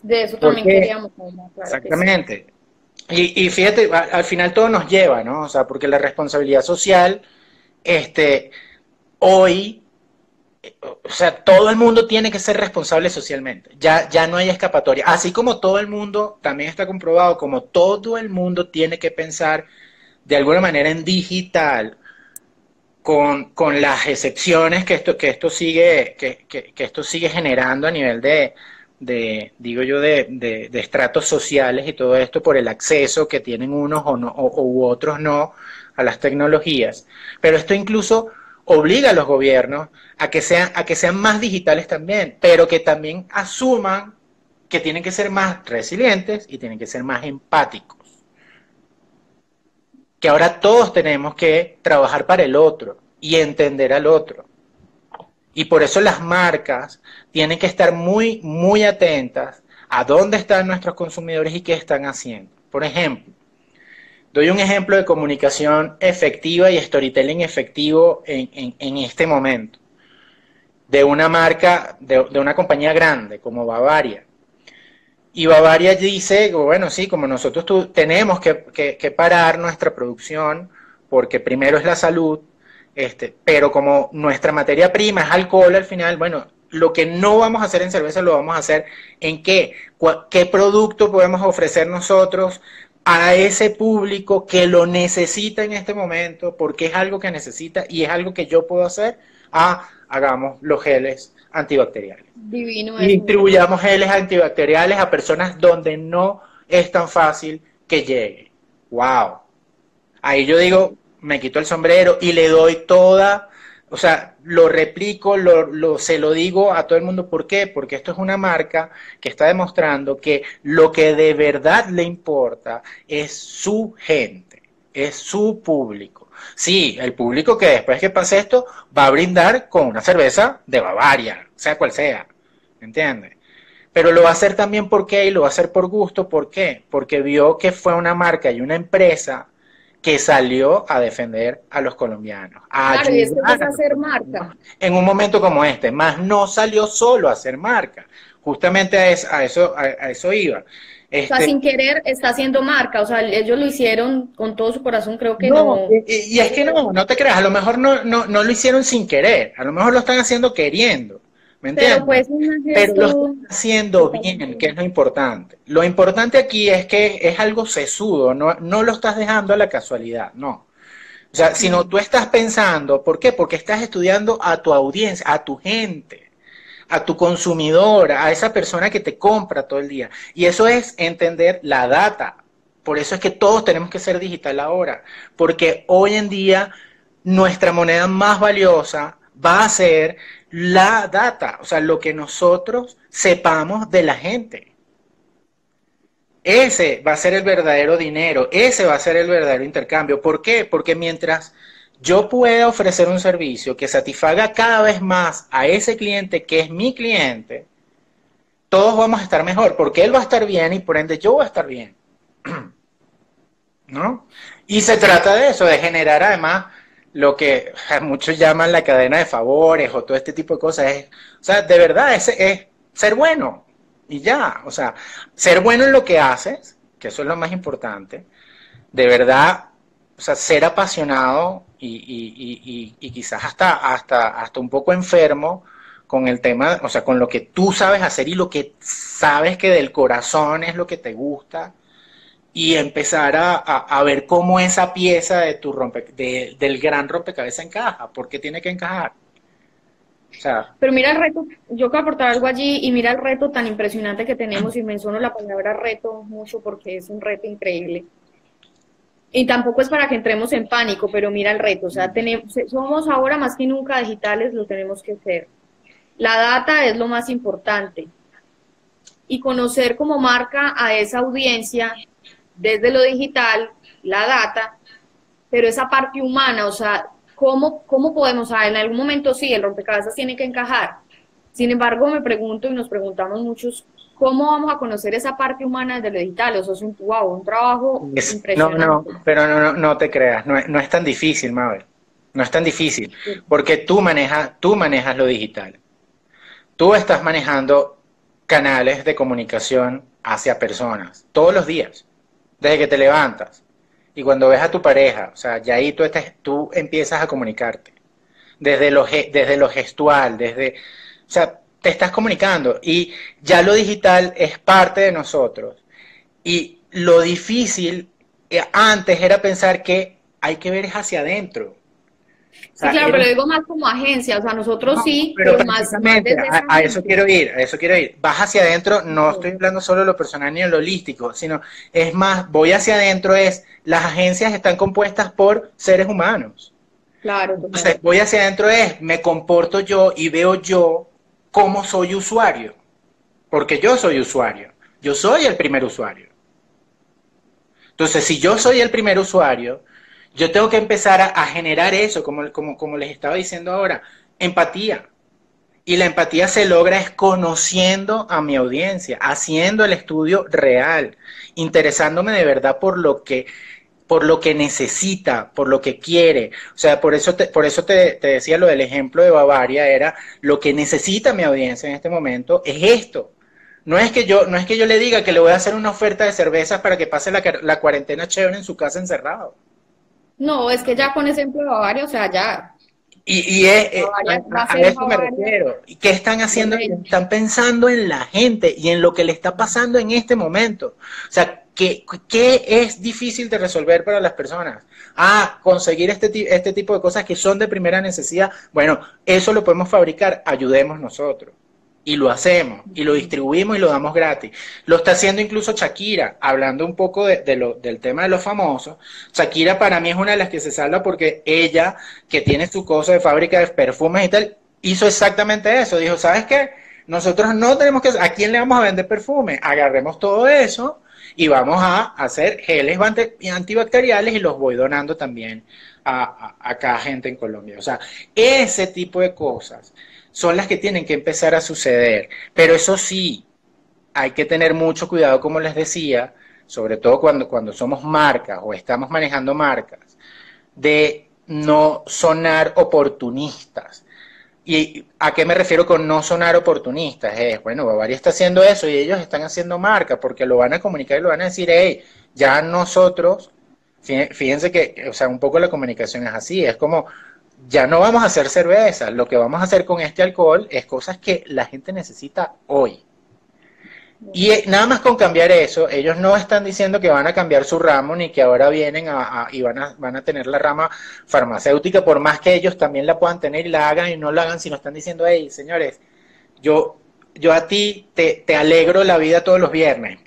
De eso también queríamos hablar. exactamente. Y, y, fíjate, al final todo nos lleva, ¿no? O sea, porque la responsabilidad social, este, hoy o sea, todo el mundo tiene que ser responsable socialmente. Ya, ya no hay escapatoria. Así como todo el mundo, también está comprobado, como todo el mundo tiene que pensar de alguna manera en digital, con, las excepciones que esto, que esto sigue, que, esto sigue generando a nivel de, de digo yo, de, de, estratos sociales y todo esto por el acceso que tienen unos o no, u otros no a las tecnologías. Pero esto incluso obliga a los gobiernos a que sean, a que sean más digitales también, pero que también asuman que tienen que ser más resilientes y tienen que ser más empáticos. Que ahora todos tenemos que trabajar para el otro y entender al otro. Y por eso las marcas tienen que estar muy, muy atentas a dónde están nuestros consumidores y qué están haciendo. Por ejemplo, doy un ejemplo de comunicación efectiva y storytelling efectivo en, este momento. De una marca, de, una compañía grande como Bavaria. Y Bavaria dice, bueno, sí, como nosotros tenemos que, que, parar nuestra producción, porque primero es la salud, este, pero como nuestra materia prima es alcohol al final, bueno, lo que no vamos a hacer en cerveza lo vamos a hacer en qué, qué producto podemos ofrecer nosotros a ese público que lo necesita en este momento, porque es algo que necesita y es algo que yo puedo hacer, a hagamos los geles antibacteriales. Divino. Distribuyamos geles antibacteriales a personas donde no es tan fácil que llegue. ¡Wow! Ahí yo digo, me quito el sombrero y le doy toda o sea, lo replico, lo, se lo digo a todo el mundo. ¿Por qué? Porque esto es una marca que está demostrando que lo que de verdad le importa es su gente, es su público. Sí, el público que después que pase esto va a brindar con una cerveza de Bavaria, sea cual sea. ¿Me entiendes? Pero lo va a hacer también porque y lo va a hacer por gusto. ¿Por qué? Porque vio que fue una marca y una empresa que salió a defender a los colombianos. claro, y esto es hacer marca. En un momento como este, más no salió solo a hacer marca. Justamente a eso, a eso, a, eso iba. o sea, este sin querer está haciendo marca, o sea, ellos lo hicieron con todo su corazón, creo que no. Y, es que no, no te creas, a lo mejor no, no, no lo hicieron sin querer, a lo mejor lo están haciendo queriendo. ¿Me entiendes? Pero, pues, Pero lo están haciendo bien, que es lo importante. Lo importante aquí es que es algo sesudo, no, no lo estás dejando a la casualidad, no. O sea, sino tú estás pensando, ¿por qué? Porque estás estudiando a tu audiencia, a tu gente, a tu consumidor, a esa persona que te compra todo el día. Y eso es entender la data. Por eso es que todos tenemos que ser digital ahora, porque hoy en día nuestra moneda más valiosa va a ser la data, o sea, lo que nosotros sepamos de la gente. Ese va a ser el verdadero dinero, ese va a ser el verdadero intercambio. ¿Por qué? Porque mientras yo pueda ofrecer un servicio que satisfaga cada vez más a ese cliente que es mi cliente, todos vamos a estar mejor, porque él va a estar bien y por ende yo voy a estar bien. ¿No? Y se trata de eso, de generar además lo que muchos llaman la cadena de favores o todo este tipo de cosas. Es, o sea, de verdad, es, es ser bueno y ya. O sea, ser bueno en lo que haces, que eso es lo más importante. De verdad, o sea, ser apasionado y, y, y, y quizás hasta, hasta, hasta un poco enfermo con el tema, o sea, con lo que tú sabes hacer y lo que sabes que del corazón es lo que te gusta y empezar a, ver cómo esa pieza de tu rompe, del gran rompecabezas encaja, porque tiene que encajar. Pero mira el reto, yo quiero aportar algo allí y mira el reto tan impresionante que tenemos y menciono la palabra reto mucho porque es un reto increíble. Y tampoco es para que entremos en pánico, pero mira el reto, o sea, tenemos, somos ahora más que nunca digitales, lo tenemos que hacer. La data es lo más importante. Y conocer como marca a esa audiencia desde lo digital, la data, pero esa parte humana, o sea, ¿cómo, cómo podemos, en algún momento sí, el rompecabezas tiene que encajar. Sin embargo, me pregunto y nos preguntamos muchos, ¿cómo vamos a conocer esa parte humana desde lo digital? O sea, es un, wow, un trabajo impresionante. No, no, pero no, no, te creas, no, no es tan difícil, Mabel. No es tan difícil, porque tú manejas, tú manejas lo digital. Tú estás manejando canales de comunicación hacia personas todos los días desde que te levantas. Y cuando ves a tu pareja, o sea, ya ahí tú, estás, tú empiezas a comunicarte. Desde lo, desde lo gestual, desde, o sea, te estás comunicando. Y ya lo digital es parte de nosotros. Y lo difícil eh, antes era pensar que hay que ver hacia adentro. Sí, claro, pero digo más como agencia, o sea, nosotros sí, pero, más, a, eso quiero ir, a eso quiero ir. Vas hacia adentro, no estoy hablando solo de lo personal ni de lo holístico, sino es más, voy hacia adentro, es las agencias están compuestas por seres humanos. Claro. Entonces, voy hacia adentro es, me comporto yo y veo yo cómo soy usuario. Porque yo soy usuario. Yo soy el primer usuario. Entonces, si yo soy el primer usuario, yo tengo que empezar a, generar eso, como, les estaba diciendo ahora, empatía. Y la empatía se logra es conociendo a mi audiencia, haciendo el estudio real, interesándome de verdad por lo que por lo que necesita, por lo que quiere. O sea, por eso te, por eso te, te, decía lo del ejemplo de Bavaria, era lo que necesita mi audiencia en este momento es esto. No es que yo, no es que yo le diga que le voy a hacer una oferta de cervezas para que pase la, la cuarentena chévere en su casa encerrado. No, es que ya con ese ejemplo de Bavaria, o sea, ya y, es, eh, a, eso me refiero. ¿Qué están haciendo? Están pensando en la gente y en lo que le está pasando en este momento. O sea, ¿qué, qué es difícil de resolver para las personas? Ah, conseguir este, este tipo de cosas que son de primera necesidad. Bueno, eso lo podemos fabricar, ayudemos nosotros y lo hacemos y lo distribuimos y lo damos gratis. Lo está haciendo incluso Shakira, hablando un poco de, lo, del tema de los famosos. Shakira para mí es una de las que se salva porque ella, que tiene su cosa de fábrica de perfumes y tal, hizo exactamente eso. Dijo, ¿sabes qué? Nosotros no tenemos que... ¿A quién le vamos a vender perfume? Agarremos todo eso y vamos a hacer geles antibacteriales y los voy donando también a, a, a cada gente en Colombia. O sea, ese tipo de cosas son las que tienen que empezar a suceder. Pero eso sí, hay que tener mucho cuidado, como les decía, sobre todo cuando, cuando somos marcas o estamos manejando marcas, de no sonar oportunistas. ¿Y a qué me refiero con no sonar oportunistas? Es, bueno, Bavaria está haciendo eso y ellos están haciendo marca porque lo van a comunicar y lo van a decir, hey, ya nosotros, fíjense que, o sea, un poco la comunicación es así, es como, ya no vamos a hacer cerveza, lo que vamos a hacer con este alcohol es cosas que la gente necesita hoy. Y eh, nada más con cambiar eso, ellos no están diciendo que van a cambiar su ramo ni que ahora vienen a, y van a, van a tener la rama farmacéutica, por más que ellos también la puedan tener y la hagan y no la hagan, sino están diciendo, hey, señores, yo, yo a ti te, te alegro la vida todos los viernes,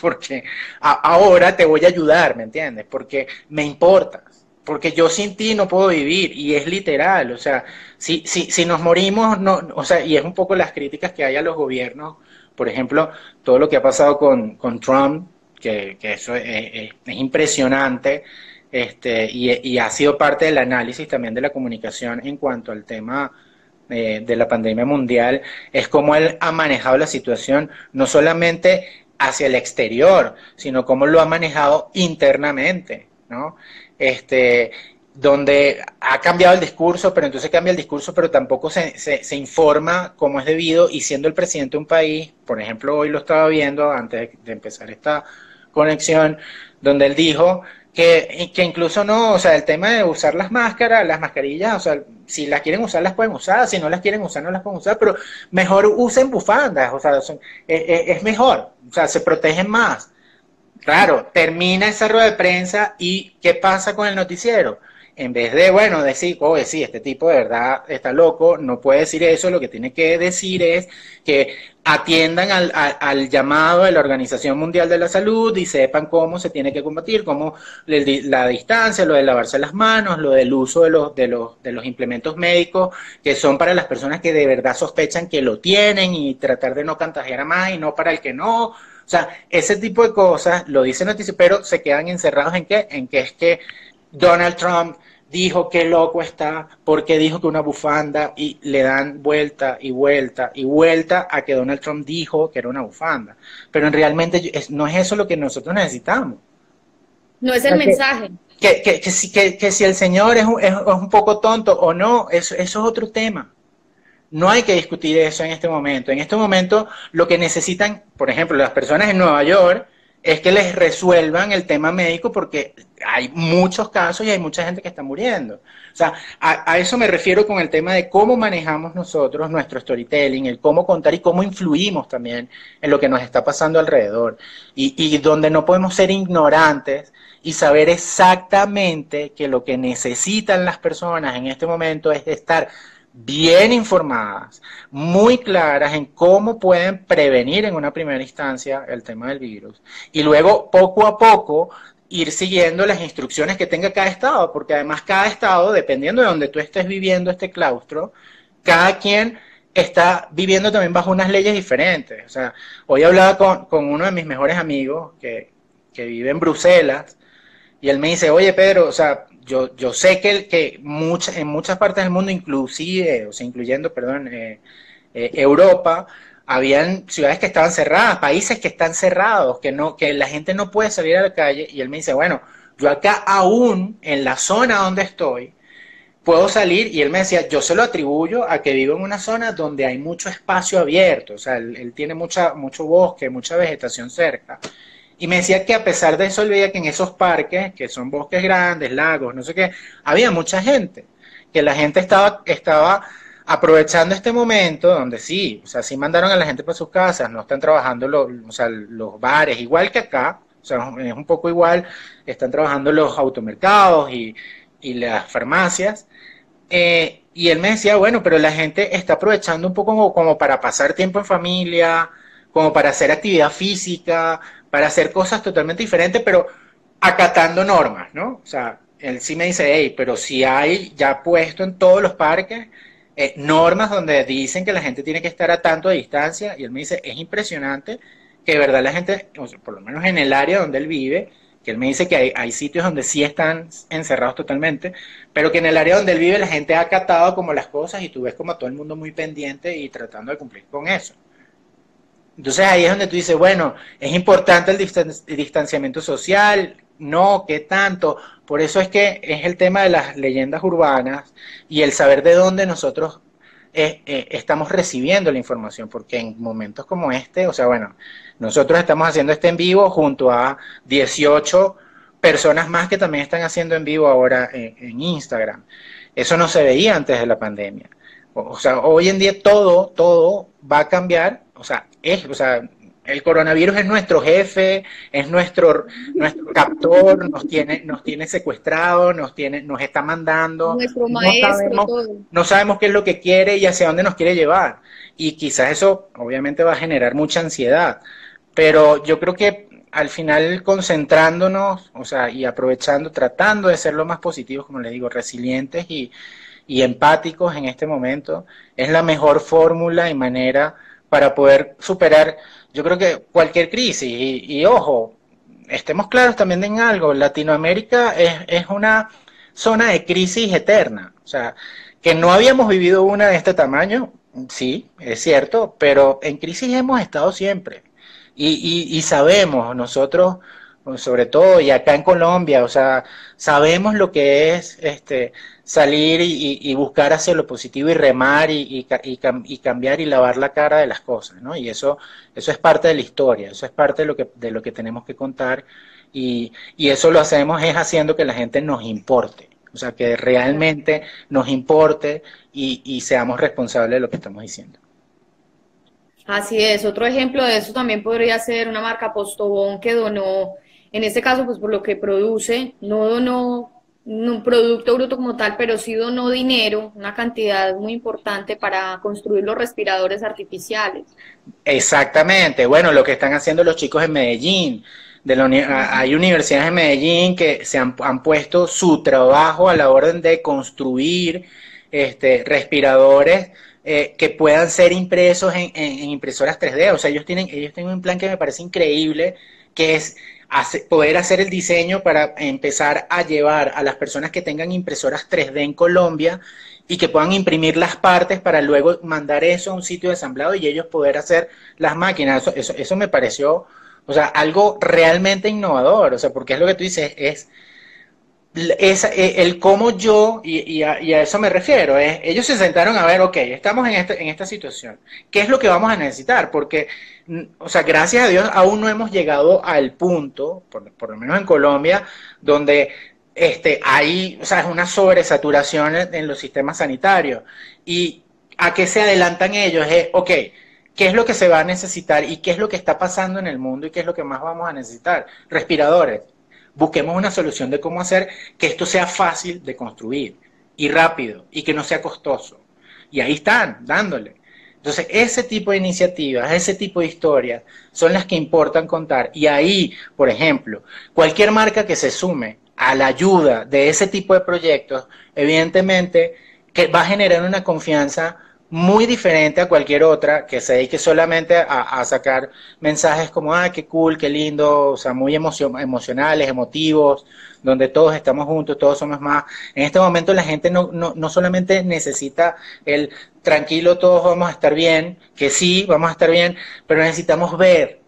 porque, ahora te voy a ayudar, ¿me entiendes? Porque me importa porque yo sin ti no puedo vivir y es literal, o sea, si, si, si nos morimos, no, o sea, y es un poco las críticas que hay a los gobiernos, por ejemplo, todo lo que ha pasado con, con Trump, que, que eso es, impresionante, este, y, ha sido parte del análisis también de la comunicación en cuanto al tema eh, de la pandemia mundial, es cómo él ha manejado la situación, no solamente hacia el exterior, sino cómo lo ha manejado internamente, ¿no? Este, donde ha cambiado el discurso, pero entonces cambia el discurso, pero tampoco se, se, informa como es debido, y siendo el presidente de un país, por ejemplo, hoy lo estaba viendo antes de empezar esta conexión, donde él dijo que, que incluso no, o sea, el tema de usar las máscaras, las mascarillas, o sea, si las quieren usar, las pueden usar, si no las quieren usar, no las pueden usar, pero mejor usen bufandas, o sea, es, es mejor, o sea, se protegen más. Claro, termina esa rueda de prensa y ¿qué pasa con el noticiero? En vez de, bueno, decir, oye, sí, este tipo de verdad está loco, no puede decir eso, lo que tiene que decir es que atiendan al, llamado de la Organización Mundial de la Salud y sepan cómo se tiene que combatir, cómo la distancia, lo de lavarse las manos, lo del uso de los, de los, de los implementos médicos que son para las personas que de verdad sospechan que lo tienen y tratar de no contagiar a más y no para el que no, sea, ese tipo de cosas lo dice noticia, pero se quedan encerrados en qué? En que es que Donald Trump dijo que loco está, porque dijo que una bufanda y le dan vuelta y vuelta y vuelta a que Donald Trump dijo que era una bufanda. Pero realmente no es eso lo que nosotros necesitamos. No es el mensaje. Que, que, que, si, que, si el señor es un, es un poco tonto o no, eso, eso es otro tema. No hay que discutir eso en este momento. En este momento lo que necesitan, por ejemplo, las personas en Nueva York, es que les resuelvan el tema médico porque hay muchos casos y hay mucha gente que está muriendo. O sea, a, eso me refiero con el tema de cómo manejamos nosotros nuestro storytelling, el cómo contar y cómo influimos también en lo que nos está pasando alrededor. Y, y donde no podemos ser ignorantes y saber exactamente que lo que necesitan las personas en este momento es estar bien informadas, muy claras en cómo pueden prevenir en una primera instancia el tema del virus. Y luego, poco a poco, ir siguiendo las instrucciones que tenga cada estado, porque además cada estado, dependiendo de donde tú estés viviendo este claustro, cada quien está viviendo también bajo unas leyes diferentes. O sea, hoy hablaba con, con uno de mis mejores amigos que, que, vive en Bruselas y él me dice, oye Pedro, o sea, yo, yo sé que, que en muchas partes del mundo, inclusive, o sea, incluyendo, perdón, eh, eh, Europa, habían ciudades que estaban cerradas, países que están cerrados, que no, que la gente no puede salir a la calle, y él me dice, bueno, yo acá aún en la zona donde estoy, puedo salir y él me decía, yo se lo atribuyo a que vivo en una zona donde hay mucho espacio abierto, o sea, él, tiene mucha, mucho bosque, mucha vegetación cerca. Y me decía que a pesar de eso, él veía que en esos parques, que son bosques grandes, lagos, no sé qué, había mucha gente, que la gente estaba, estaba aprovechando este momento donde sí, o sea, sí mandaron a la gente para sus casas, no están trabajando los, o sea, los bares, igual que acá, o sea, es un poco igual, están trabajando los automercados y, y las farmacias, eh, y él me decía, bueno, pero la gente está aprovechando un poco como, para pasar tiempo en familia, como para hacer actividad física, para hacer cosas totalmente diferentes, pero acatando normas, ¿no? O sea, él sí me dice, hey, pero si hay ya puesto en todos los parques eh, normas donde dicen que la gente tiene que estar a tanto de distancia, y él me dice, es impresionante que de verdad la gente, por lo menos en el área donde él vive, que él me dice que hay, sitios donde sí están encerrados totalmente, pero que en el área donde él vive la gente ha acatado como las cosas y tú ves como todo el mundo muy pendiente y tratando de cumplir con eso. Entonces ahí es donde tú dices, bueno, es importante el, distanciamiento social, no, ¿qué tanto? Por eso es que es el tema de las leyendas urbanas y el saber de dónde nosotros eh, eh, estamos recibiendo la información, porque en momentos como este, o sea, bueno, nosotros estamos haciendo este en vivo junto a 18 personas más que también están haciendo en vivo ahora en, Instagram. Eso no se veía antes de la pandemia. O, sea, hoy en día todo, todo va a cambiar. O sea, es, o sea, el coronavirus es nuestro jefe, es nuestro, nuestro captor, nos tiene, nos tiene secuestrado, nos tiene, nos está mandando. Nuestro maestro, no sabemos, no sabemos qué es lo que quiere y hacia dónde nos quiere llevar. Y quizás eso obviamente va a generar mucha ansiedad. Pero yo creo que al final concentrándonos, o sea, y aprovechando, tratando de ser lo más positivos, como les digo, resilientes y, empáticos en este momento, es la mejor fórmula y manera para poder superar, yo creo que cualquier crisis. Y, ojo, estemos claros también en algo, Latinoamérica es, es una zona de crisis eterna, o sea, que no habíamos vivido una de este tamaño, sí, es cierto, pero en crisis hemos estado siempre. Y, y, sabemos, nosotros, sobre todo, y acá en Colombia, o sea, sabemos lo que es este, salir y, buscar hacia lo positivo y remar y, y, cambiar y lavar la cara de las cosas, ¿no? Y eso, eso es parte de la historia, eso es parte de lo que, de lo que tenemos que contar y, y eso lo hacemos es haciendo que la gente nos importe, o sea, que realmente nos importe y seamos responsables de lo que estamos diciendo. Así es, otro ejemplo de eso también podría ser una marca Postobón que donó, en este caso, pues por lo que produce, no donó un producto bruto como tal, pero sí donó dinero, una cantidad muy importante para construir los respiradores artificiales. Exactamente, bueno, lo que están haciendo los chicos en Medellín, de la, hay universidades en Medellín que se han, han, puesto su trabajo a la orden de construir este, respiradores eh, que puedan ser impresos en, impresoras 3D. O sea, ellos tienen, ellos tienen un plan que me parece increíble, que es poder hacer el diseño para empezar a llevar a las personas que tengan impresoras 3D en Colombia y que puedan imprimir las partes para luego mandar eso a un sitio de ensamblado y ellos poder hacer las máquinas. Eso, eso, eso me pareció, o sea, algo realmente innovador. O sea, porque es lo que tú dices, es eh, el cómo yo, y, a, eso me refiero, es, ellos se sentaron a ver, ok, estamos en, este, en esta situación, ¿qué es lo que vamos a necesitar? Porque, o sea, gracias a Dios aún no hemos llegado al punto, por, por lo menos en Colombia, donde este, hay, o sea, es una sobresaturación en, los sistemas sanitarios. ¿Y a qué se adelantan ellos? Es, ok, ¿qué es lo que se va a necesitar y qué es lo que está pasando en el mundo y qué es lo que más vamos a necesitar? Respiradores busquemos una solución de cómo hacer que esto sea fácil de construir y rápido y que no sea costoso. Y ahí están, dándole. Entonces, ese tipo de iniciativas, ese tipo de historias son las que importan contar. Y ahí, por ejemplo, cualquier marca que se sume a la ayuda de ese tipo de proyectos, evidentemente que va a generar una confianza muy diferente a cualquier otra que se dedique solamente a, sacar mensajes como, ah, qué cool, qué lindo, o sea, muy emocionales, emotivos, donde todos estamos juntos, todos somos más. En este momento la gente no, no, no solamente necesita el tranquilo, todos vamos a estar bien, que sí, vamos a estar bien, pero necesitamos ver,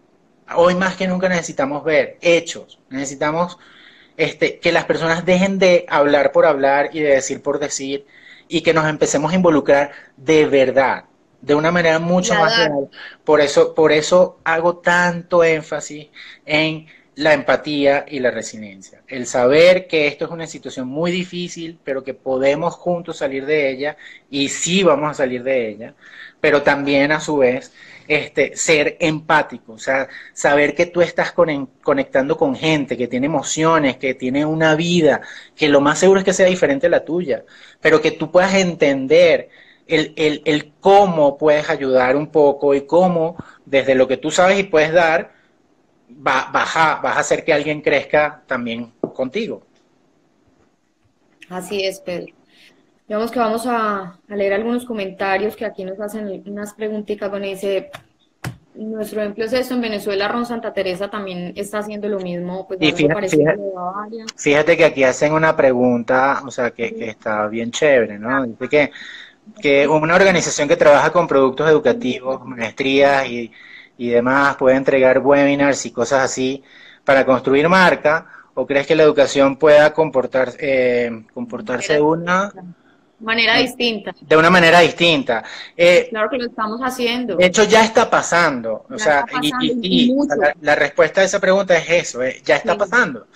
hoy más que nunca necesitamos ver hechos, necesitamos este, que las personas dejen de hablar por hablar y de decir por decir y que nos empecemos a involucrar de verdad, de una manera mucho más real. Por eso, por eso hago tanto énfasis en la empatía y la resiliencia. El saber que esto es una situación muy difícil, pero que podemos juntos salir de ella y sí vamos a salir de ella, pero también a su vez este, ser empático, o sea, saber que tú estás conectando con gente, que tiene emociones, que tiene una vida, que lo más seguro es que sea diferente a la tuya, pero que tú puedas entender el, cómo puedes ayudar un poco y cómo desde lo que tú sabes y puedes dar, va, vas a hacer que alguien crezca también contigo. Así es, Pedro. Digamos que vamos a, leer algunos comentarios que aquí nos hacen unas preguntitas. Bueno, dice, nuestro ejemplo es esto, en Venezuela Ron Santa Teresa también está haciendo lo mismo. Pues, y fíjate, que aquí hacen una pregunta, o sea, que, está bien chévere, ¿no? Dice que, que una organización que trabaja con productos educativos, maestrías y y demás, puede entregar webinars y cosas así para construir marca? ¿O crees que la educación pueda comportar, eh, comportarse de una manera distinta? De una manera distinta. Eh, claro que lo estamos haciendo. De hecho, ya está pasando. o sea, y, la, respuesta a esa pregunta es eso, eh, ya está pasando.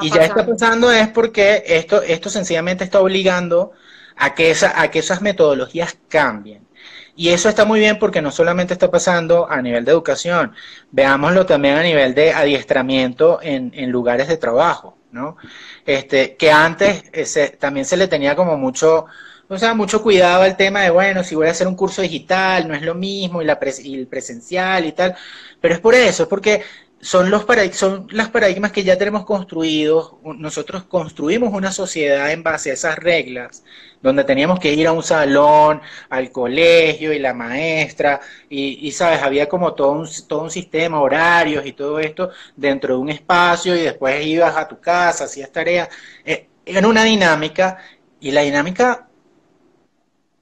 y ya está pasando es porque esto, esto sencillamente está obligando a que, esa, a que esas metodologías cambien. Y eso está muy bien porque no solamente está pasando a nivel de educación, veámoslo también a nivel de adiestramiento en, en lugares de trabajo, ¿no? Este, que antes eh, también se le tenía como mucho, o sea, mucho cuidado al tema de, bueno, si voy a hacer un curso digital, no es lo mismo, y, la y el presencial y tal, pero es por eso, es porque son los son las paradigmas que ya tenemos construidos. Nosotros construimos una sociedad en base a esas reglas, donde teníamos que ir a un salón, al colegio y la maestra, y, sabes, había como todo un, todo un sistema, horarios y todo esto dentro de un espacio, y después ibas a tu casa, hacías tareas. Eh, era una dinámica, y la dinámica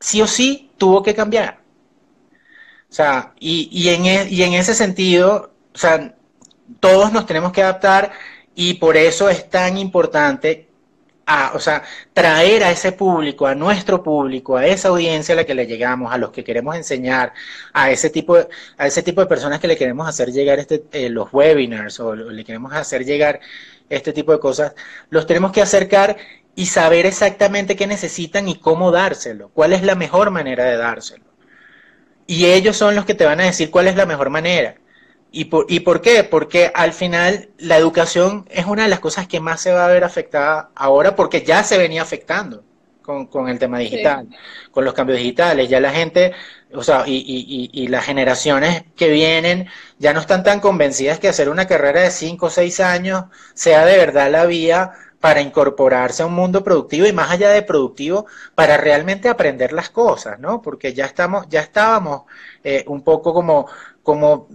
sí o sí tuvo que cambiar. O sea, y, e, y en ese sentido, o sea, todos nos tenemos que adaptar y por eso es tan importante o sea, traer a ese público, a nuestro público, a esa audiencia a la que le llegamos, a los que queremos enseñar, a ese tipo de, a ese tipo de personas que le queremos hacer llegar este, eh, los webinars o le queremos hacer llegar este tipo de cosas, los tenemos que acercar y saber exactamente qué necesitan y cómo dárselo, cuál es la mejor manera de dárselo. Y ellos son los que te van a decir cuál es la mejor manera. ¿Y por, ¿Y por qué? Porque al final la educación es una de las cosas que más se va a ver afectada ahora porque ya se venía afectando con, el tema digital, con los cambios digitales. Ya la gente, o sea, y, y, y, las generaciones que vienen ya no están tan convencidas que hacer una carrera de 5 o 6 años sea de verdad la vía para incorporarse a un mundo productivo y más allá de productivo, para realmente aprender las cosas, ¿no? Porque ya estamos, ya estábamos eh, un poco como, como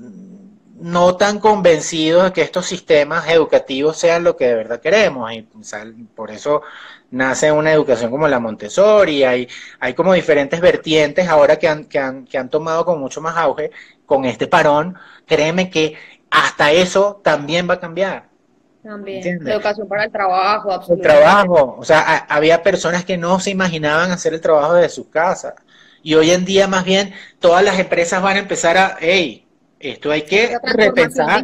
no tan convencidos de que estos sistemas educativos sean lo que de verdad queremos. Y por eso nace una educación como la Montessori, hay, hay como diferentes vertientes ahora que han, que, han, que han tomado con mucho más auge con este parón. Créeme que hasta eso también va a cambiar. También. La educación para el trabajo, El trabajo. O sea, había personas que no se imaginaban hacer el trabajo desde sus casas. Y hoy en día, más bien, todas las empresas van a empezar a, hey, esto hay que repensar.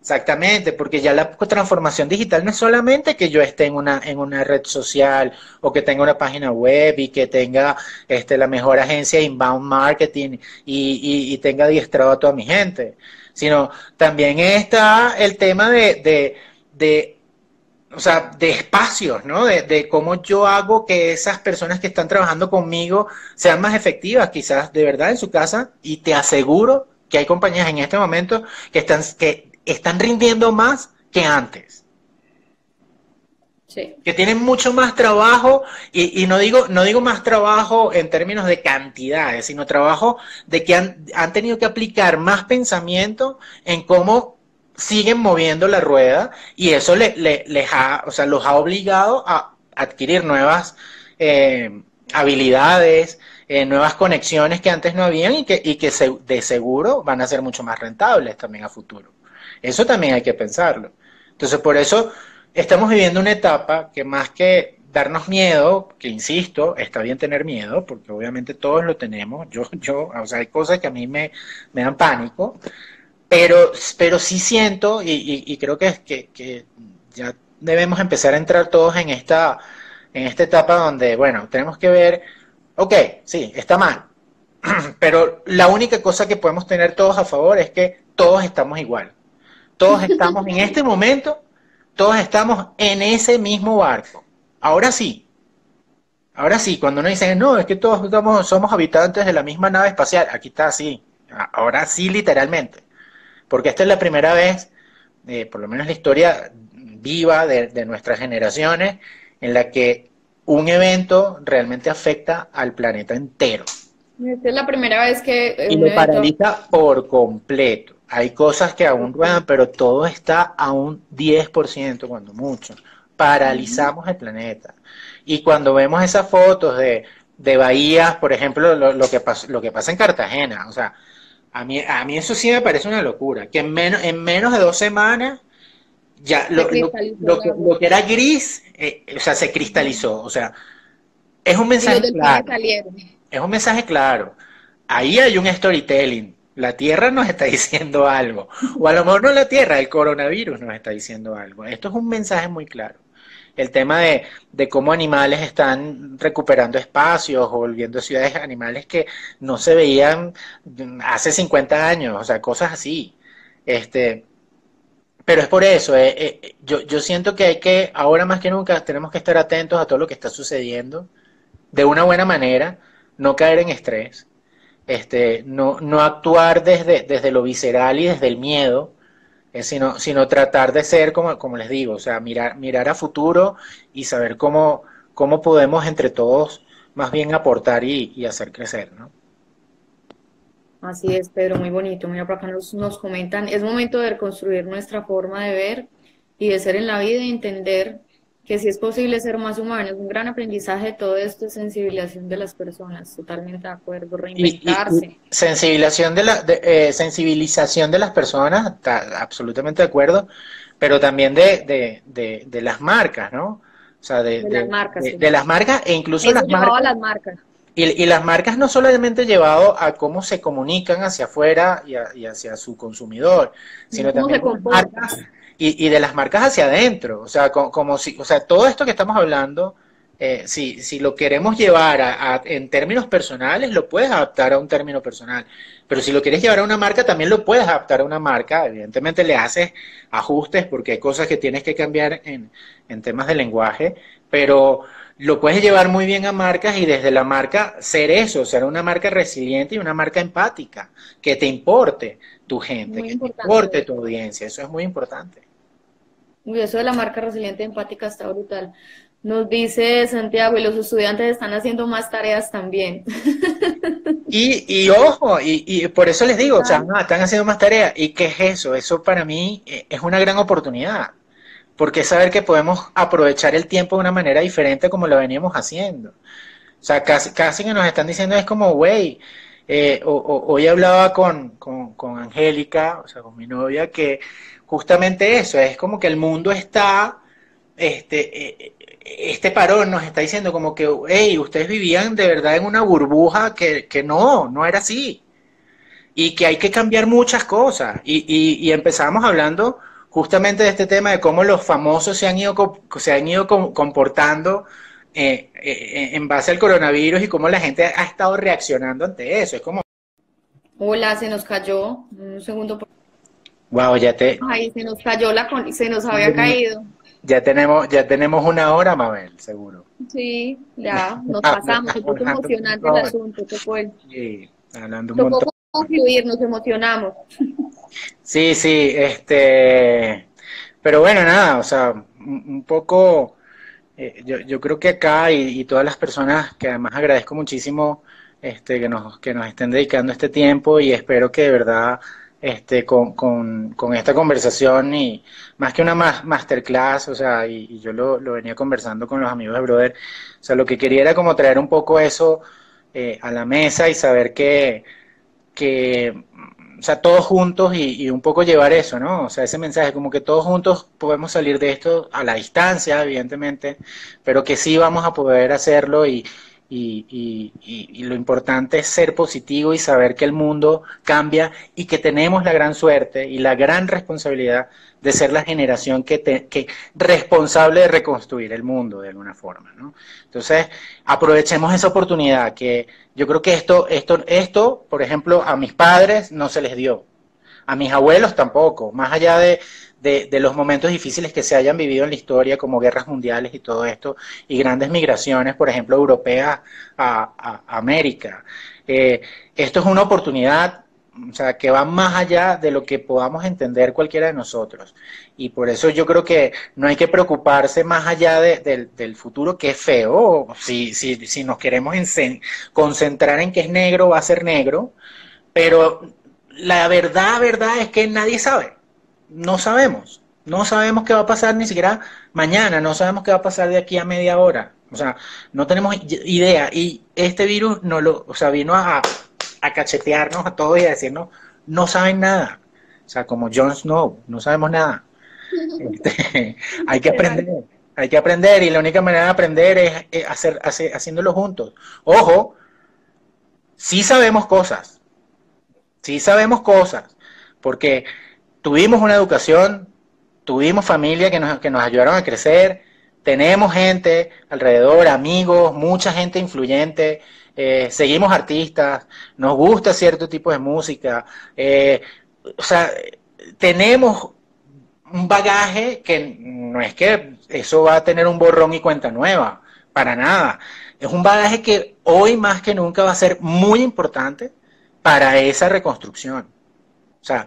Exactamente, porque ya la transformación digital no es solamente que yo esté en una, en una red social o que tenga una página web y que tenga este, la mejor agencia de inbound marketing y, y, tenga adiestrado a toda mi gente, sino también está el tema de, de, o sea, de espacios, ¿no? De, de, cómo yo hago que esas personas que están trabajando conmigo sean más efectivas, quizás de verdad en su casa, y te aseguro que hay compañías en este momento que están, que están rindiendo más que antes. Que tienen mucho más trabajo, y, y, no, digo, no digo más trabajo en términos de cantidades, sino trabajo de que han, han tenido que aplicar más pensamiento en cómo siguen moviendo la rueda y eso le, les ha, o sea, los ha obligado a adquirir nuevas eh, habilidades, eh, nuevas conexiones que antes no habían y que, y que de seguro van a ser mucho más rentables también a futuro. Eso también hay que pensarlo. Entonces, por eso estamos viviendo una etapa que más que darnos miedo, que insisto, está bien tener miedo, porque obviamente todos lo tenemos, yo, yo, o sea, hay cosas que a mí me, me dan pánico, pero, pero sí siento, y, creo que, que, que, ya debemos empezar a entrar todos en esta, en esta etapa donde, bueno, tenemos que ver, ok, sí, está mal, pero la única cosa que podemos tener todos a favor es que todos estamos igual. Todos estamos en este momento, todos estamos en ese mismo barco. Ahora sí, ahora sí, cuando uno dice, no, es que todos estamos, somos habitantes de la misma nave espacial, aquí está así, ahora sí literalmente porque esta es la primera vez, eh, por lo menos la historia viva de, nuestras generaciones, en la que un evento realmente afecta al planeta entero. Esta es la primera vez que... Y lo paraliza por completo. Hay cosas que aún ruedan, pero todo está a un 10% cuando mucho. Paralizamos el planeta. Y cuando vemos esas fotos de, de bahías, por ejemplo, lo, lo, que lo que pasa en Cartagena, o sea, a mí, a mí eso sí me parece una locura, que en menos, en menos de dos semanas ya lo, que, era gris, eh, o sea, se cristalizó. O sea, es un mensaje claro. Es un mensaje claro. Ahí hay un storytelling. La Tierra nos está diciendo algo. O a lo mejor no la Tierra, el coronavirus nos está diciendo algo. Esto es un mensaje muy claro el tema de, cómo animales están recuperando espacios o volviendo ciudades animales que no se veían hace 50 años, o sea, cosas así. Este, pero es por eso, eh, eh, yo, yo siento que hay que, ahora más que nunca, tenemos que estar atentos a todo lo que está sucediendo de una buena manera, no caer en estrés, este, no, no actuar desde, desde lo visceral y desde el miedo, sino, sino tratar de ser, como, como les digo, o sea, mirar, mirar a futuro y saber cómo, cómo podemos entre todos más bien aportar y, hacer crecer, ¿no? Así es, Pedro, muy bonito. Mira, por acá nos, nos comentan, es momento de reconstruir nuestra forma de ver y de ser en la vida y entender que si es posible ser más humano, es un gran aprendizaje todo esto es sensibilización de las personas, totalmente de acuerdo, reinventarse. sensibilización, de la, eh, sensibilización de las personas, absolutamente de acuerdo, pero también de, de, de, las marcas, ¿no? O sea, de, las marcas. De, las marcas e incluso las marcas. las marcas. Y, y, las marcas no solamente llevado a cómo se comunican hacia afuera y, y hacia su consumidor, sino también marcas y, y de las marcas hacia adentro. O sea, como, si, o sea, todo esto que estamos hablando, eh, si, si lo queremos llevar a, en términos personales, lo puedes adaptar a un término personal. Pero si lo quieres llevar a una marca, también lo puedes adaptar a una marca. Evidentemente le haces ajustes porque hay cosas que tienes que cambiar en, en temas de lenguaje, pero lo puedes llevar muy bien a marcas y desde la marca ser eso, ser una marca resiliente y una marca empática, que te importe tu gente, que te importe tu audiencia, eso es muy importante. Uy, eso de la marca resiliente empática está brutal. Nos dice Santiago, y los estudiantes están haciendo más tareas también. Y, y ojo, y, y, por eso les digo, o sea, están haciendo más tareas. ¿Y qué es eso? Eso para mí eh, es una gran oportunidad, porque es saber que podemos aprovechar el tiempo de una manera diferente como lo veníamos haciendo. O sea, casi, casi que nos están diciendo es como, güey, eh, hoy hablaba con, con, con Angélica, o sea, con mi novia, que justamente eso, es como que el mundo está, este, eh, este parón nos está diciendo como que, hey, ustedes vivían de verdad en una burbuja que, que no, no era así. Y que hay que cambiar muchas cosas. Y, y, y empezamos hablando justamente de este tema de cómo los famosos se han ido, se han ido comportando eh, eh, en base al coronavirus y cómo la gente ha estado reaccionando ante eso. Es como... Hola, se nos cayó. Un segundo. Wow, ya te. Ay, se nos cayó la. Se nos había caído. Ya tenemos, ya tenemos una hora, Mabel, seguro. Sí, ya, nos ah, pasamos, un poco emocionante el asunto, ¿qué fue? Sí, hablando un montón. concluir, nos emocionamos. Sí, sí, este, pero bueno, nada, o sea, un poco, eh, yo, yo, creo que acá y, y, todas las personas que además agradezco muchísimo este, que, nos, que nos estén dedicando este tiempo y espero que de verdad este, con, con, con, esta conversación y más que una masterclass, o sea, y, yo lo, lo, venía conversando con los amigos de Brother, o sea, lo que quería era como traer un poco eso eh, a la mesa y saber que, que, o sea, todos juntos y, y, un poco llevar eso, ¿no? O sea, ese mensaje, como que todos juntos podemos salir de esto a la distancia, evidentemente, pero que sí vamos a poder hacerlo y, y, y, lo importante es ser positivo y saber que el mundo cambia y que tenemos la gran suerte y la gran responsabilidad de ser la generación que, te, que responsable de reconstruir el mundo de alguna forma, ¿no? Entonces, aprovechemos esa oportunidad que yo creo que esto, esto, esto, por ejemplo, a mis padres no se les dio, a mis abuelos tampoco, más allá de, de, los momentos difíciles que se hayan vivido en la historia, como guerras mundiales y todo esto, y grandes migraciones, por ejemplo, europeas a, América. Eh, esto es una oportunidad, o sea, que va más allá de lo que podamos entender cualquiera de nosotros. Y por eso yo creo que no hay que preocuparse más allá de, del futuro, que es feo. Si, si, si nos queremos concentrar en que es negro, va a ser negro. Pero la verdad, verdad es que nadie sabe no sabemos. No sabemos qué va a pasar ni siquiera mañana, no sabemos qué va a pasar de aquí a media hora. O sea, no tenemos idea. Y este virus no lo, o sea, vino a, a cachetearnos a todos y a decirnos, no saben nada. O sea, como Jon Snow, no sabemos nada. Este, hay que aprender, hay que aprender y la única manera de aprender es, hacer, hacer, haciéndolo juntos. Ojo, sí sabemos cosas, sí sabemos cosas, porque tuvimos una educación, tuvimos familia que nos, que nos ayudaron a crecer, tenemos gente alrededor, amigos, mucha gente influyente, eh, seguimos artistas, nos gusta cierto tipo de música, eh, o sea, tenemos un bagaje que no es que eso va a tener un borrón y cuenta nueva, para nada. Es un bagaje que hoy más que nunca va a ser muy importante para esa reconstrucción. O sea,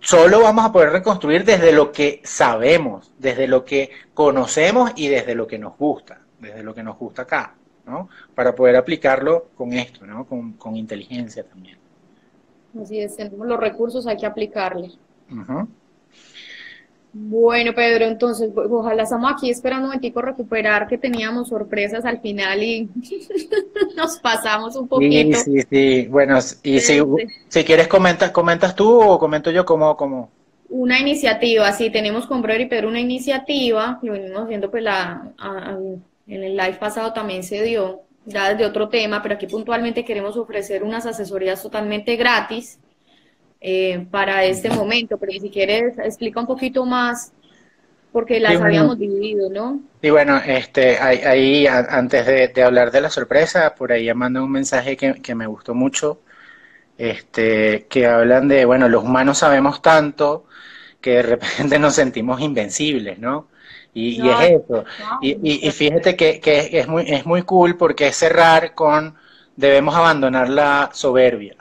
solo vamos a poder reconstruir desde lo que sabemos, desde lo que conocemos y desde lo que nos gusta, desde lo que nos gusta acá, ¿no? Para poder aplicarlo con esto, ¿no? Con, con inteligencia también. Así es, tenemos los recursos, hay que aplicarlos. Bueno, Pedro, entonces, ojalá estamos aquí esperando un momentico recuperar que teníamos sorpresas al final y nos pasamos un poquito. Sí, sí, sí. Bueno, y si, si quieres comentas, comentas tú o comento yo como, como. Una iniciativa, sí, tenemos con Brother y Pedro una iniciativa, lo venimos viendo pues la, en el live pasado también se dio, ya desde otro tema, pero aquí puntualmente queremos ofrecer unas asesorías totalmente gratis eh, para este momento, pero si quieres explica un poquito más porque las habíamos dividido, ¿no? Y bueno, este, ahí, antes de, hablar de la sorpresa, por ahí mandé un mensaje que, me gustó mucho, este, que hablan de, bueno, los humanos sabemos tanto que de repente nos sentimos invencibles, ¿no? Y, es eso. y, y, fíjate que, que, es, muy, es muy cool porque es cerrar con debemos abandonar la soberbia.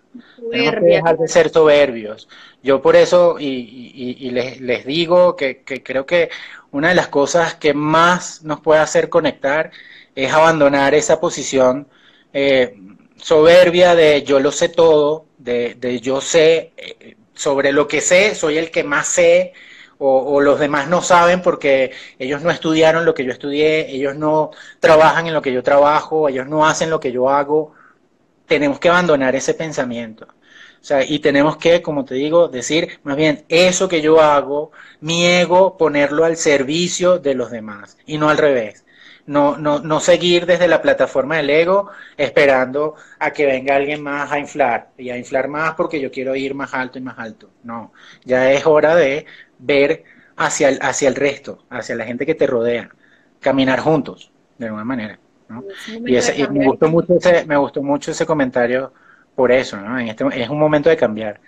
Tenemos que dejar de ser soberbios. Yo por eso, y, les, digo que, creo que una de las cosas que más nos puede hacer conectar es abandonar esa posición eh, soberbia de yo lo sé todo, de, yo sé eh, sobre lo que sé, soy el que más sé, o, o, los demás no saben porque ellos no estudiaron lo que yo estudié, ellos no trabajan en lo que yo trabajo, ellos no hacen lo que yo hago. Tenemos que abandonar ese pensamiento. O sea, y tenemos que, como te digo, decir, más bien, eso que yo hago, mi ego, ponerlo al servicio de los demás y no al revés. No, no, no seguir desde la plataforma del ego esperando a que venga alguien más a inflar y a inflar más porque yo quiero ir más alto y más alto. No, ya es hora de ver hacia el, hacia el resto, hacia la gente que te rodea, caminar juntos, de alguna manera. ¿No? Y, ese, y me gustó mucho ese, me gustó mucho ese comentario por eso, ¿no? En este, es un momento de cambiar.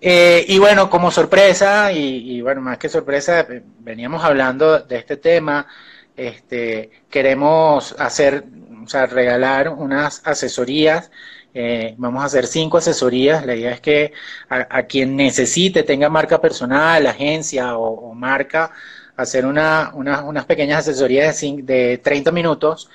Eh, y bueno, como sorpresa, y, bueno, más que sorpresa, eh, veníamos hablando de este tema, este, queremos hacer, o sea, regalar unas asesorías, eh, vamos a hacer cinco asesorías, la idea es que a, quien necesite, tenga marca personal, agencia o, marca, hacer una, unas pequeñas asesorías de, de 30 minutos,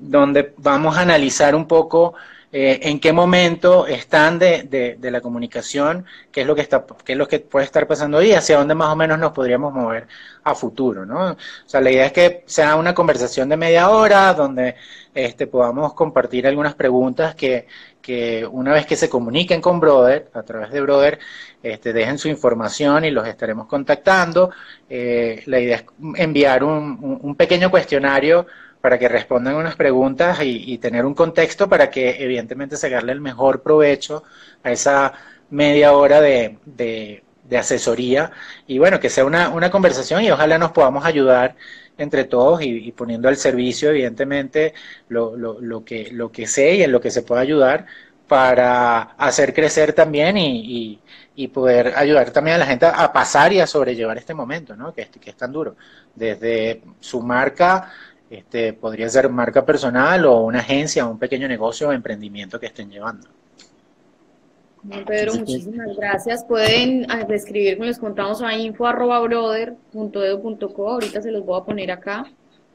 donde vamos a analizar un poco eh, en qué momento están de, de, la comunicación, qué es lo que está, qué es lo que puede estar pasando ahí, hacia dónde más o menos nos podríamos mover a futuro, ¿no? O sea, la idea es que sea una conversación de media hora donde este, podamos compartir algunas preguntas que, que una vez que se comuniquen con Brother, a través de Brother, este, dejen su información y los estaremos contactando. Eh, la idea es enviar un, un pequeño cuestionario para que respondan unas preguntas y, tener un contexto para que evidentemente sacarle el mejor provecho a esa media hora de, de, asesoría y bueno, que sea una, una, conversación y ojalá nos podamos ayudar entre todos y, poniendo al servicio evidentemente lo, lo, lo, que, lo que sé y en lo que se pueda ayudar para hacer crecer también y, y, poder ayudar también a la gente a pasar y a sobrellevar este momento, ¿no? que, que es tan duro. Desde su marca este, podría ser marca personal o una agencia, un pequeño negocio o emprendimiento que estén llevando. Pedro, muchísimas gracias. Pueden ah, escribirme, les contamos a info.brother.edu.co, ahorita se los voy a poner acá.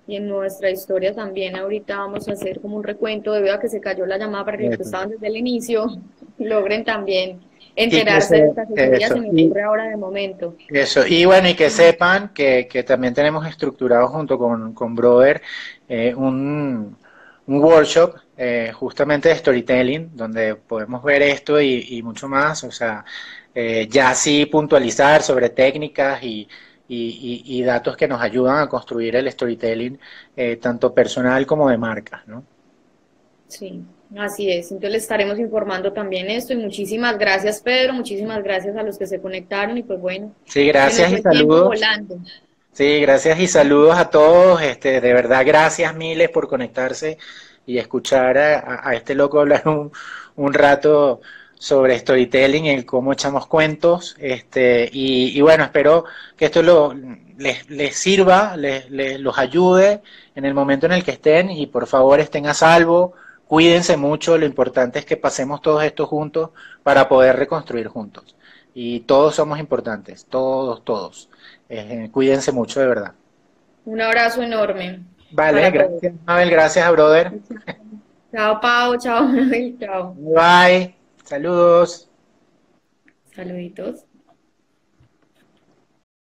Y en nuestra historia también ahorita vamos a hacer como un recuento debido a que se cayó la llamada para que los que estaban desde el inicio logren también enterarse de estas asesorías se me ocurre ahora de momento. Eso, y bueno, y que sepan que, que también tenemos estructurado junto con, con Brother eh, un, un, workshop eh, justamente de storytelling, donde podemos ver esto y, y mucho más, o sea, eh, ya sí puntualizar sobre técnicas y, y, y, datos que nos ayudan a construir el storytelling, tanto personal como de marca, ¿no? Sí. Así es, entonces les estaremos informando también esto y muchísimas gracias Pedro, muchísimas gracias a los que se conectaron y pues bueno. Sí, gracias y saludos. Sí, gracias y saludos a todos, este, de verdad gracias miles por conectarse y escuchar a, este loco hablar un, un, rato sobre storytelling, el cómo echamos cuentos, este, y, bueno, espero que esto lo, les, les sirva, les, les los ayude en el momento en el que estén y por favor estén a salvo Cuídense mucho, lo importante es que pasemos todos esto juntos para poder reconstruir juntos. Y todos somos importantes, todos, todos. Eh, cuídense mucho, de verdad. Un abrazo enorme. Vale, gracias, Mabel, gracias a brother. Chao, Pau, chao, Mabel, chao. Bye, saludos. Saluditos.